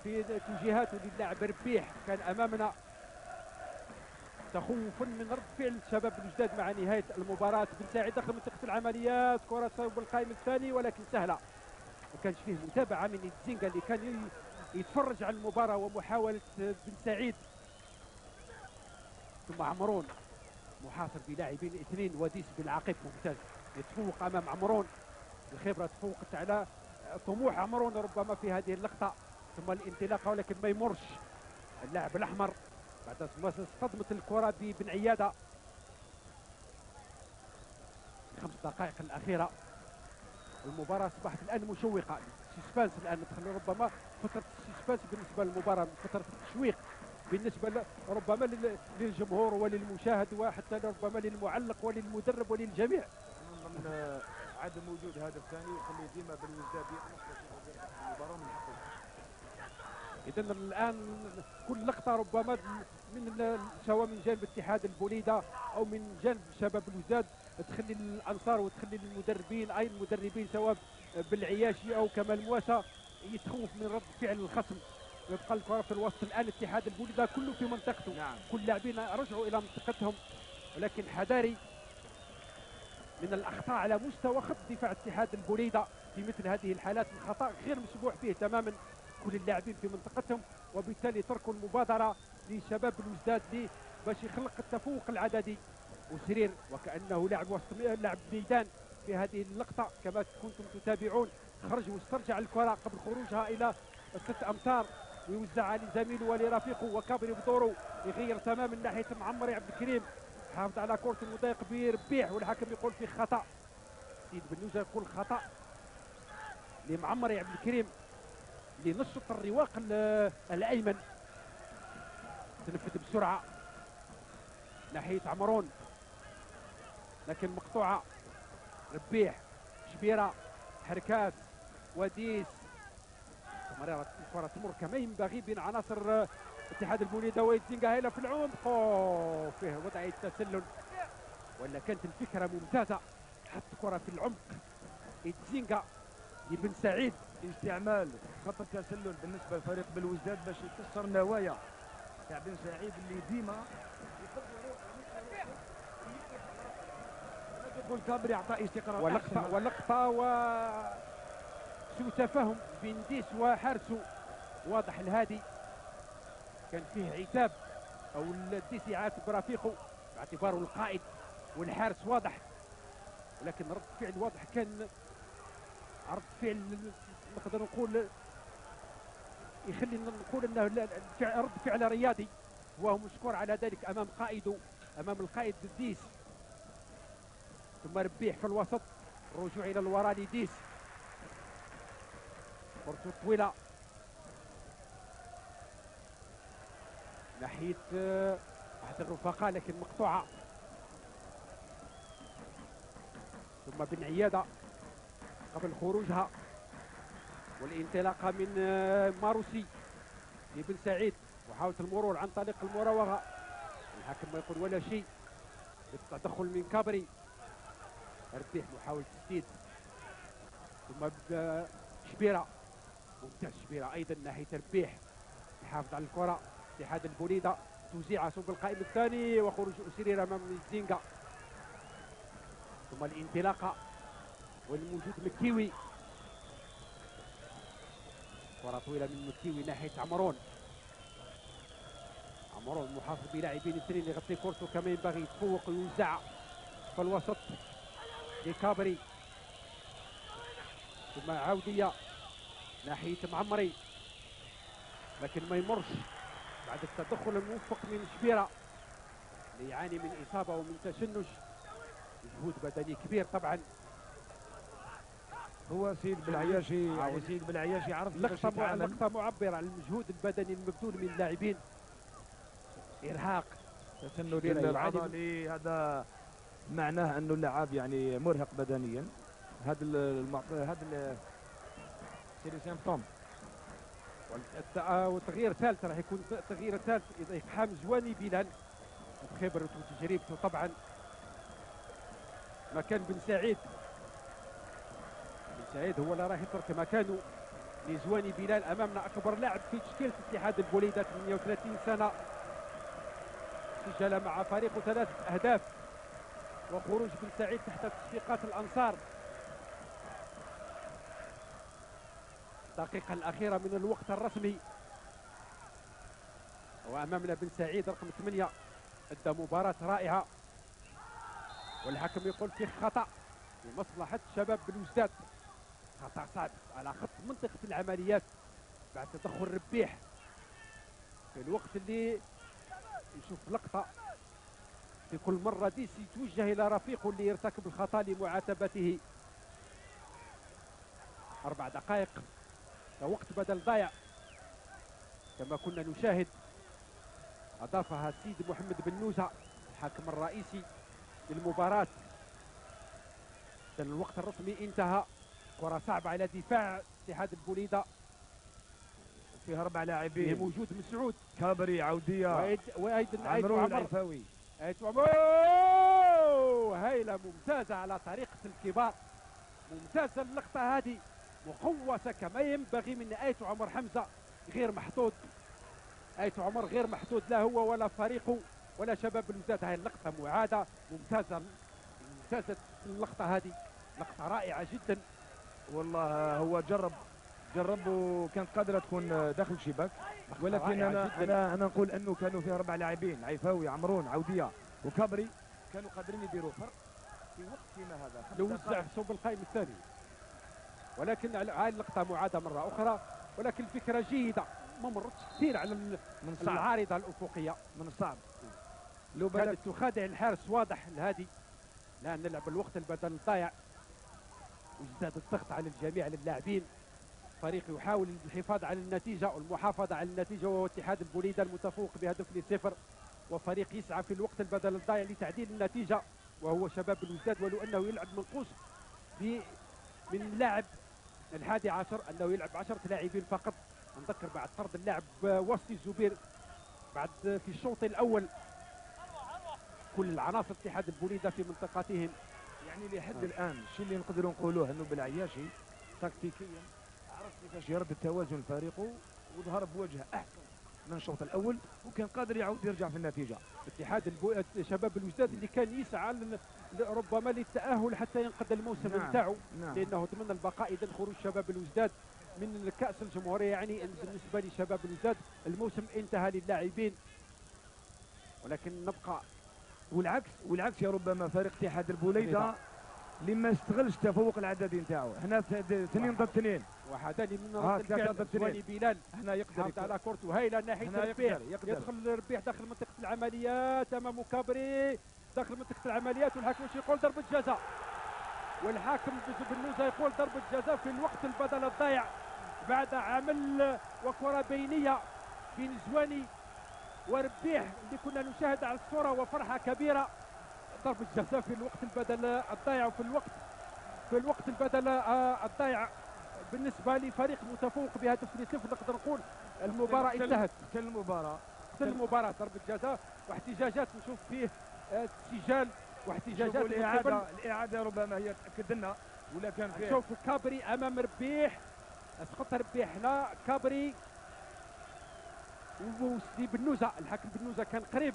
في توجيهاته للاعب ربيح. كان أمامنا تخوفا من رد فعل شباب الوجداد مع نهاية المباراة. بن سعيد داخل منطقه العمليات كره تصوب القائم الثاني ولكن سهلة. ما كانش فيه متابعة من الزينغا اللي كان يتفرج على المباراة ومحاولة بن سعيد. ثم عمرون محاصر بلاعبين اثنين وديس بالعقب ممتاز. يتفوق أمام عمرون الخبرة تفوقت على طموح عمرون ربما في هذه اللقطة. ثم الانطلاقه ولكن ما يمرش. اللاعب الأحمر بعد ما صدمت الكرة ببن عيادة. خمس دقائق الأخيرة. المباراة أصبحت الآن مشوقة. suspense الآن ربما فترة ال suspense بالنسبة للمباراة فترة التشويق. بالنسبة ل- ربما لل- للجمهور وللمشاهد وحتى ربما للمعلق وللمدرب وللجميع. من ضمن عدم وجود هدف ثاني يخلي ديما بلوزداد يخلص المباراة من حقه. اذا الآن كل لقطة ربما من سواء من جانب اتحاد البوليدة أو من جانب شباب الوزداد تخلي الأنصار وتخلي المدربين أي المدربين سواء بالعياشي أو كمال مواسى يتخوف من رد فعل الخصم. يبقى الكرة في الوسط. الآن اتحاد البوليده كله في منطقته. نعم. كل لاعبين رجعوا إلى منطقتهم. ولكن حذاري من الأخطاء على مستوى خط دفاع اتحاد البوليده في مثل هذه الحالات. الخطأ غير مسموح به تماما كل اللاعبين في منطقتهم. وبالتالي تركوا المبادرة لشباب الوزداد لي باش يخلق التفوق العددي. وسرير وكأنه لاعب وسط لاعب ميدان في هذه اللقطة. كما كنتم تتابعون خرج واسترجع الكرة قبل خروجها إلى ست أمتار. ويوزعها لزميله ولرفيقه وكابري بدوره يغير تماما ناحية معمر عبد الكريم. حافظ على كرة المضايق بربيح والحكم يقول فيه خطأ. سيد بنوزه يقول خطأ لمعمر عبد الكريم لنشط الرواق الأيمن. تنفذ بسرعة. ناحية عمرون. لكن مقطوعة. ربيح شبيرة حركات وديس. مريرة الكرة تمر كما ينبغي بين عناصر اتحاد البوليدة ويتزينغا هيلا في العمق فيه وضعية تسلل ولا كانت الفكرة ممتازة. حط كرة في العمق. يتزينغا بن سعيد. استعمال خط التسلل بالنسبة لفريق بالوزداد باش يكسر النوايا. تاع بن سعيد اللي ديما يقول كابري اعطى استقرار ولقطة ولقطة و سوء تفاهم. بين ديس وحارسه واضح الهادي. كان فيه عتاب أو الديس يعاتب رفيقه باعتباره القائد والحارس واضح. ولكن رد فعل واضح كان رد فعل نقدر نقول يخلي نقول إنه رد فعل رياضي. وهو مشكور على ذلك أمام قائده أمام القائد الديس ثم ربيح في الوسط الرجوع إلى الوراء لديس. فرصة طويلة. ناحية آه، أحد الرفقاء لكن مقطوعة. ثم بن عيادة قبل خروجها والانطلاقة من آه، ماروسي لبن سعيد. محاولة المرور عن طريق المراوغة. الحكم ما يقول ولا شيء. التدخل من كابري. ربيح محاولة تسديد. ثم شبيرة. ممتاز شبيرة أيضا ناحية ربيح يحافظ على الكرة. اتحاد البوليدة توزيعها صوب القائم الثاني وخروج أسيرير أمام الزينغا ثم الانطلاقة والموجود مكيوي. كرة طويلة من مكيوي ناحية عمرون. عمرون محافظ بلاعبين اثنين يغطي كورته كما ينبغي. يتفوق ويوزع في الوسط لكابري. ثم عودية ناحية معمري. لكن ما يمرش. بعد التدخل الموفق من شبيرة اللي يعاني من إصابة ومن تشنج. مجهود بدني كبير طبعا. هو سيد بالعياشي يعني سيد بالعياشي عرف لقطة لقطة معبرة عن المجهود البدني المبذول من اللاعبين إرهاق. تشنج عضلي. هذا معناه أنه اللاعب يعني مرهق بدنيا. هذا هذا c'est le symptôme وتغيير ثالث راح يكون تغيير ثالث إذا اقحام زواني بلال بخبرته وتجربته طبعا. مكان بن سعيد. بن سعيد هو اللي راح يترك مكانه لزواني بلال أمامنا. أكبر لاعب في تشكيلة اتحاد البليدة 38 سنة. سجل مع فريقه ثلاث أهداف. وخروج بن سعيد تحت تصفيقات الأنصار. الدقيقة الأخيرة من الوقت الرسمي. وأمامنا بن سعيد رقم ثمانية. أدى مباراة رائعة. والحكم يقول فيه خطأ لمصلحة شباب بلوزداد خطأ صعب على خط منطقة العمليات بعد تدخل ربيح في الوقت اللي يشوف لقطة. في كل مرة ديسي يتوجه إلى رفيقه اللي يرتكب الخطأ لمعاتبته. أربع دقائق. وقت بدل ضايع. كما كنا نشاهد أضافها السيد محمد بن نوسة الحاكم الرئيسي للمباراة. الوقت الرسمي انتهى. كرة صعبة على دفاع اتحاد البوليده فيه أربع فيه لاعبين موجود مسعود كابري عودية. وأيد- ايت عمرو عمر العيفاوي. ايت عمر هايله ممتازة على طريقة الكبار. ممتازة اللقطة هذه. مقوسه كما ينبغي من ايت عمر حمزة غير محدود. ايت عمر غير محدود لا هو ولا فريقه ولا شباب الوزاد هاي اللقطة معادة ممتازة ممتازة اللقطة هذه. لقطة رائعة جدا. والله هو جرب جرب وكانت قادرة تكون داخل الشباك لقطة ولكن رائعة أنا جداً. أنا أنا نقول أنه كانوا فيه أربع لاعبين عيفاوي عمرون عودية وكابري. كانوا قادرين يديروا فرق في وقت كما هذا. لو وزع. صوب القائم الثاني. ولكن على- هاي اللقطة معادة مرة أخرى. ولكن الفكرة جيدة. ما مرتش كثير على من الصعب العارضة الأفقية. من الصعب لو كانت تخادع الحارس واضح الهادي. لا نلعب الوقت البدل الضايع. وازداد الضغط على الجميع على اللاعبين فريق يحاول الحفاظ على النتيجة والمحافظة على النتيجة وهو اتحاد البوليده المتفوق بهدف لصفر. وفريق يسعى في الوقت البدل الضايع لتعديل النتيجة. وهو شباب الوزداد ولو أنه يلعب منقوص من لاعب الحادي عشر أنه يلعب عشرة لاعبين فقط. نذكر بعد طرد اللاعب وسطي الزبير. بعد في الشوط الأول. كل العناصر اتحاد البوليدة في منطقتهم. يعني لحد آه. الآن الشيء اللي نقدروا نقولوه؟ إنه بالعياشي تكتيكيا عرف كيفاش يرد التوازن فريقه وظهر بوجه أحسن من الشوط الأول وكان قادر يعود يرجع في النتيجة. اتحاد البو... شباب الوزداد اللي كان يسعى ربما للتأهل حتى ينقذ الموسم نعم. نتاعو نعم. لأنه ضمن البقاء إذا خروج شباب الوزداد من الكأس الجمهوريه يعني بالنسبة لشباب الوزداد الموسم انتهى للاعبين. ولكن نبقى والعكس والعكس يا ربما فريق اتحاد البوليدة. اللي ما استغلش التفوق العددي نتاعو. ت- اثنين ضد اثنين. وهذا من رد ثلاثة الفعل ضد بلال. هنا يقدر حافظ يكون. على كورته هايلة ناحية هنا ربيع يدخل ربيع داخل منطقة العمليات أمام كابري داخل منطقة العمليات والحكم وش يقول ضربة جزاء. والحاكم بنوزه يقول ضربة جزاء في الوقت البدل الضايع بعد عمل وكرة بينية بين زواني وربيح اللي كنا نشاهد على الصورة وفرحة كبيرة. ضربة جزاء في الوقت البدل الضايع وفي الوقت في الوقت البدل الضايع. بالنسبة لفريق متفوق بهدف لصفر نقدر نقول المباراة انتهت. اختل المباراه في المباراة ضربة جزاء واحتجاجات نشوف فيه آه، سجال واحتجاجات الاعاده الإعادة ربما هي تاكد لنا ولا كان فيه. نشوف كابري أمام ربيح. اسقط ربيح لا كابري وسيدي بنوزة. الحكم بنوزة كان قريب.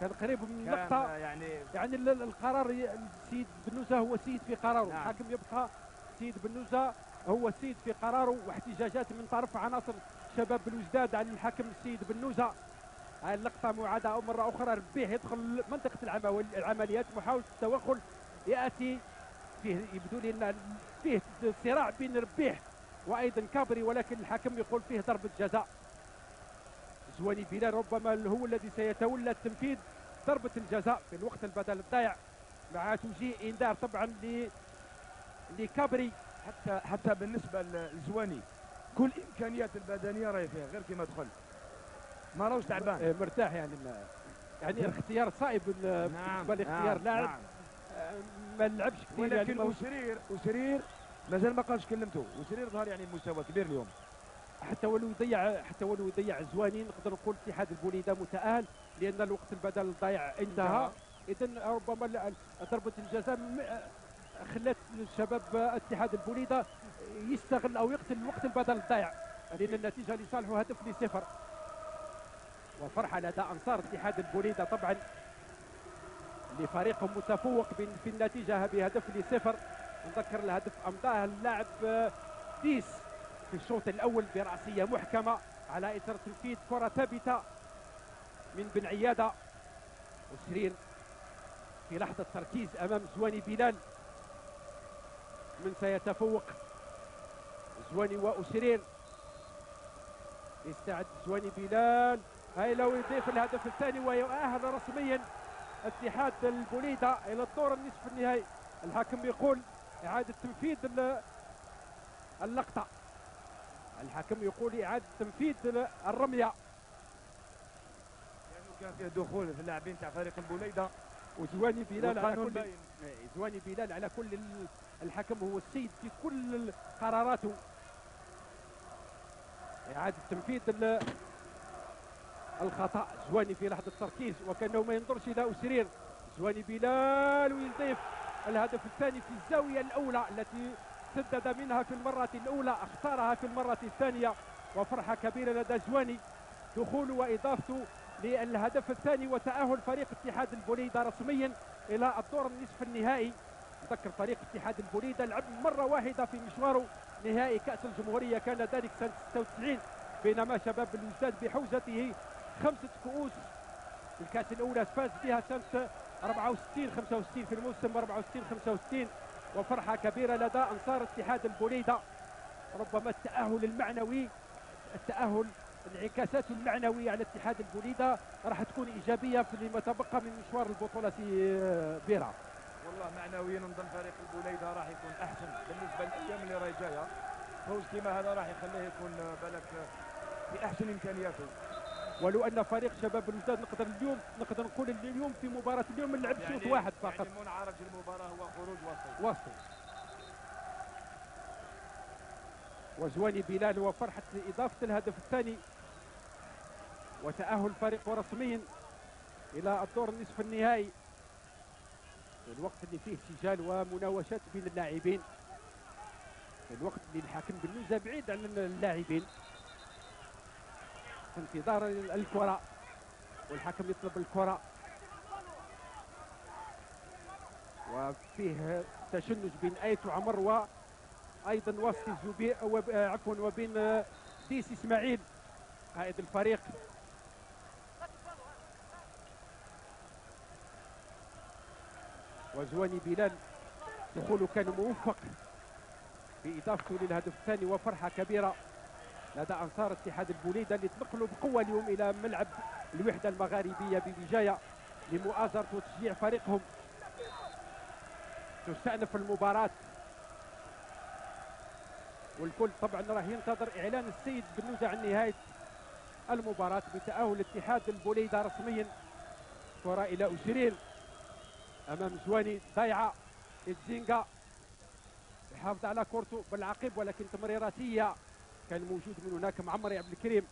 كان قريب من اللقطة يعني يعني ال- ال- القرار السيد بنوزة هو سيد في قراره. نعم. الحاكم يبقى سيد بنوزة. هو سيد في قراره. واحتجاجات من طرف عناصر شباب الوجداد على الحكم السيد بنوزة. هاي اللقطة معادة مرة أخرى ربيح يدخل منطقة العمل- العمليات محاولة التوغل يأتي. فيه يبدو لي أن فيه صراع بين ربيح وأيضا كابري ولكن الحكم يقول فيه ضربة جزاء. زواني بلال ربما هو الذي سيتولى التنفيذ ضربة الجزاء في الوقت البدل الضايع. مع توجيه إنذار طبعا لكابري. حتى حتى بالنسبة للزواني كل الامكانيات البدنية راهي فيها غير كما دخل. ما راهوش تعبان. آه، مرتاح يعني. ما- يعني اختيار صعب بال- بالنسبة لاختيار لاعب نعم. آه، ما لعبش كثير يعني ولكن ما- وسرير وسرير مازال ما قالش كلمته. وسرير ظهر يعني مستوى كبير اليوم. حتى ولو يضيع حتى ولو يضيع زواني نقدر نقول اتحاد البوليدة متأهل لأن الوقت البدل الضايع انتهى. اذا ربما ضربة الجزاء خلت الشباب اتحاد البوليدة يستغل أو يقتل الوقت البدل الضايع لأن النتيجة لصالحه هدف لصفر. وفرحة لدى أنصار اتحاد البوليدة طبعا لفريقهم متفوق في النتيجة بهدف لصفر. نذكر الهدف أمضاه اللاعب آه، ديس في الشوط الأول برأسية محكمة على اثر تنفيذ كرة ثابتة من بن عيادة. وسرير في لحظة تركيز أمام زواني بلال. من سيتفوق زواني وأسرير يستعد زواني بلال. هاي لو يضيف الهدف الثاني ويؤهل رسميا اتحاد البوليدة إلى الدور النصف النهائي. الحكم يقول إعادة تنفيذ ال- اللقطة. الحكم يقول إعادة تنفيذ ال- الرمية. لأنه كان فيه دخول في اللاعبين تاع فريق البوليده وزواني بلال على كل. إيه، زواني بلال على كل ال- الحكم هو السيد في كل قراراته. إعادة تنفيذ الخطأ. زواني في لحظة تركيز وكأنه ما ينظرش إلى أسرير زواني بلال ويضيف الهدف الثاني في الزاوية الأولى التي سدد منها في المرة الأولى اختارها في المرة الثانية. وفرحة كبيرة لدى زواني. دخوله وإضافته للهدف الثاني وتأهل فريق اتحاد البوليدة رسميا إلى الدور النصف النهائي. نذكر فريق اتحاد البوليدة لعب مرة واحدة في مشواره نهائي كأس الجمهورية. كان ذلك سنة 96 بينما شباب الوجدان بحوزته خمسة كؤوس. الكأس الأولى فاز بها سنة 64 65 في الموسم 64 65 وفرحة كبيرة لدى أنصار اتحاد البوليدة ربما التأهل المعنوي التأهل انعكاساته المعنوية على اتحاد البوليدة راح تكون إيجابية في لما تبقى من مشوار البطولة آه، بيرا والله معنويا نظن فريق البوليده راح يكون أحسن بالنسبة للأيام اللي راهي جاية. فوز كيما هذا راح يخليه يكون بالك في أحسن إمكانياته. ولو أن فريق شباب الوجداد نقدر اليوم نقدر نقول اليوم في مباراة اليوم لعب شوط واحد فقط. يعني منعرج المباراة هو خروج وسطي وسط. وزواني بلال وفرحة إضافة الهدف الثاني. وتأهل فريق رسميا إلى الدور النصف النهائي. في الوقت اللي فيه سجال ومناوشات بين اللاعبين. في الوقت اللي الحاكم بنوزة بعيد عن اللاعبين. في انتظار الكرة. والحكم يطلب الكرة. وفيه تشنج بين أيت وعمر وأيضا واسطي زبير وب- آه، عفوا وبين ديس إسماعيل قائد الفريق. وزواني بلال دخوله كان موفق بإضافته للهدف الثاني وفرحة كبيرة. لدى أنصار اتحاد البوليدة اللي تنقلوا بقوة اليوم إلى ملعب الوحدة المغاربية ببجاية لمؤازرة وتشجيع فريقهم. تستأنف المباراة. والكل طبعا راه ينتظر إعلان السيد بنوزة عن نهاية المباراة بتأهل اتحاد البوليدة رسميا. كرة إلى أسرين أمام زواني ضيعة الزينجا يحافظ على كورته بالعقب ولكن تمريراتية كان موجود من هناك معمر عبد الكريم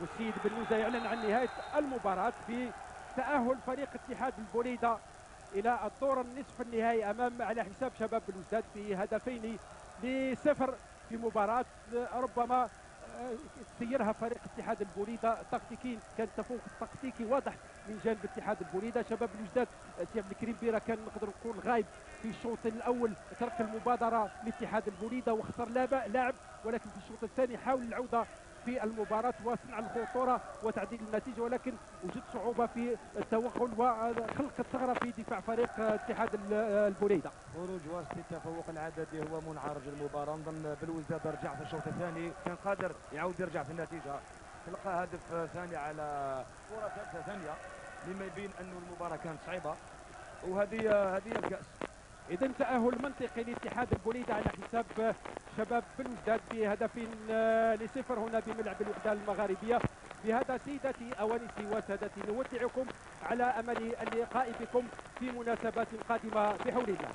والسيد بنوزة يعلن عن نهاية المباراة بتأهل فريق اتحاد البوليدة إلى الدور النصف النهائي أمام على حساب شباب بلوزداد بهدفين لصفر في مباراة ربما آه، سيرها فريق اتحاد البوليدة تكتيكي كان تفوق تكتيكي واضح من جانب اتحاد البوليدة شباب الوجداد آه، سي عبد الكريم بيرا كان نقدر نقول غايب في الشوط الأول ترك المبادرة لاتحاد البوليده واختار لاعب ولكن في الشوط الثاني حاول العودة في المباراة وصنع الخطورة وتعديل النتيجة ولكن وجد صعوبة في التوغل وخلق الثغرة في دفاع فريق اتحاد ال- البوليدة. خروج وسط التفوق العددي هو منعرج المباراه نظن بالوزداد رجع في الشوط الثاني. كان قادر يعاود يرجع في النتيجة. تلقى هدف ثاني على كرة ثالثه ثانية. مما يبين انه المباراة كانت صعيبه وهذه هذه الكأس. إذا تأهل منطقي لاتحاد البوليدة على حساب شباب بلوزداد بهدف آه، لصفر هنا بملعب الوحدة المغاربية. بهذا سيدتي أوانسي وسادتي نودعكم على أمل اللقاء بكم في مناسبات قادمة بحول الله.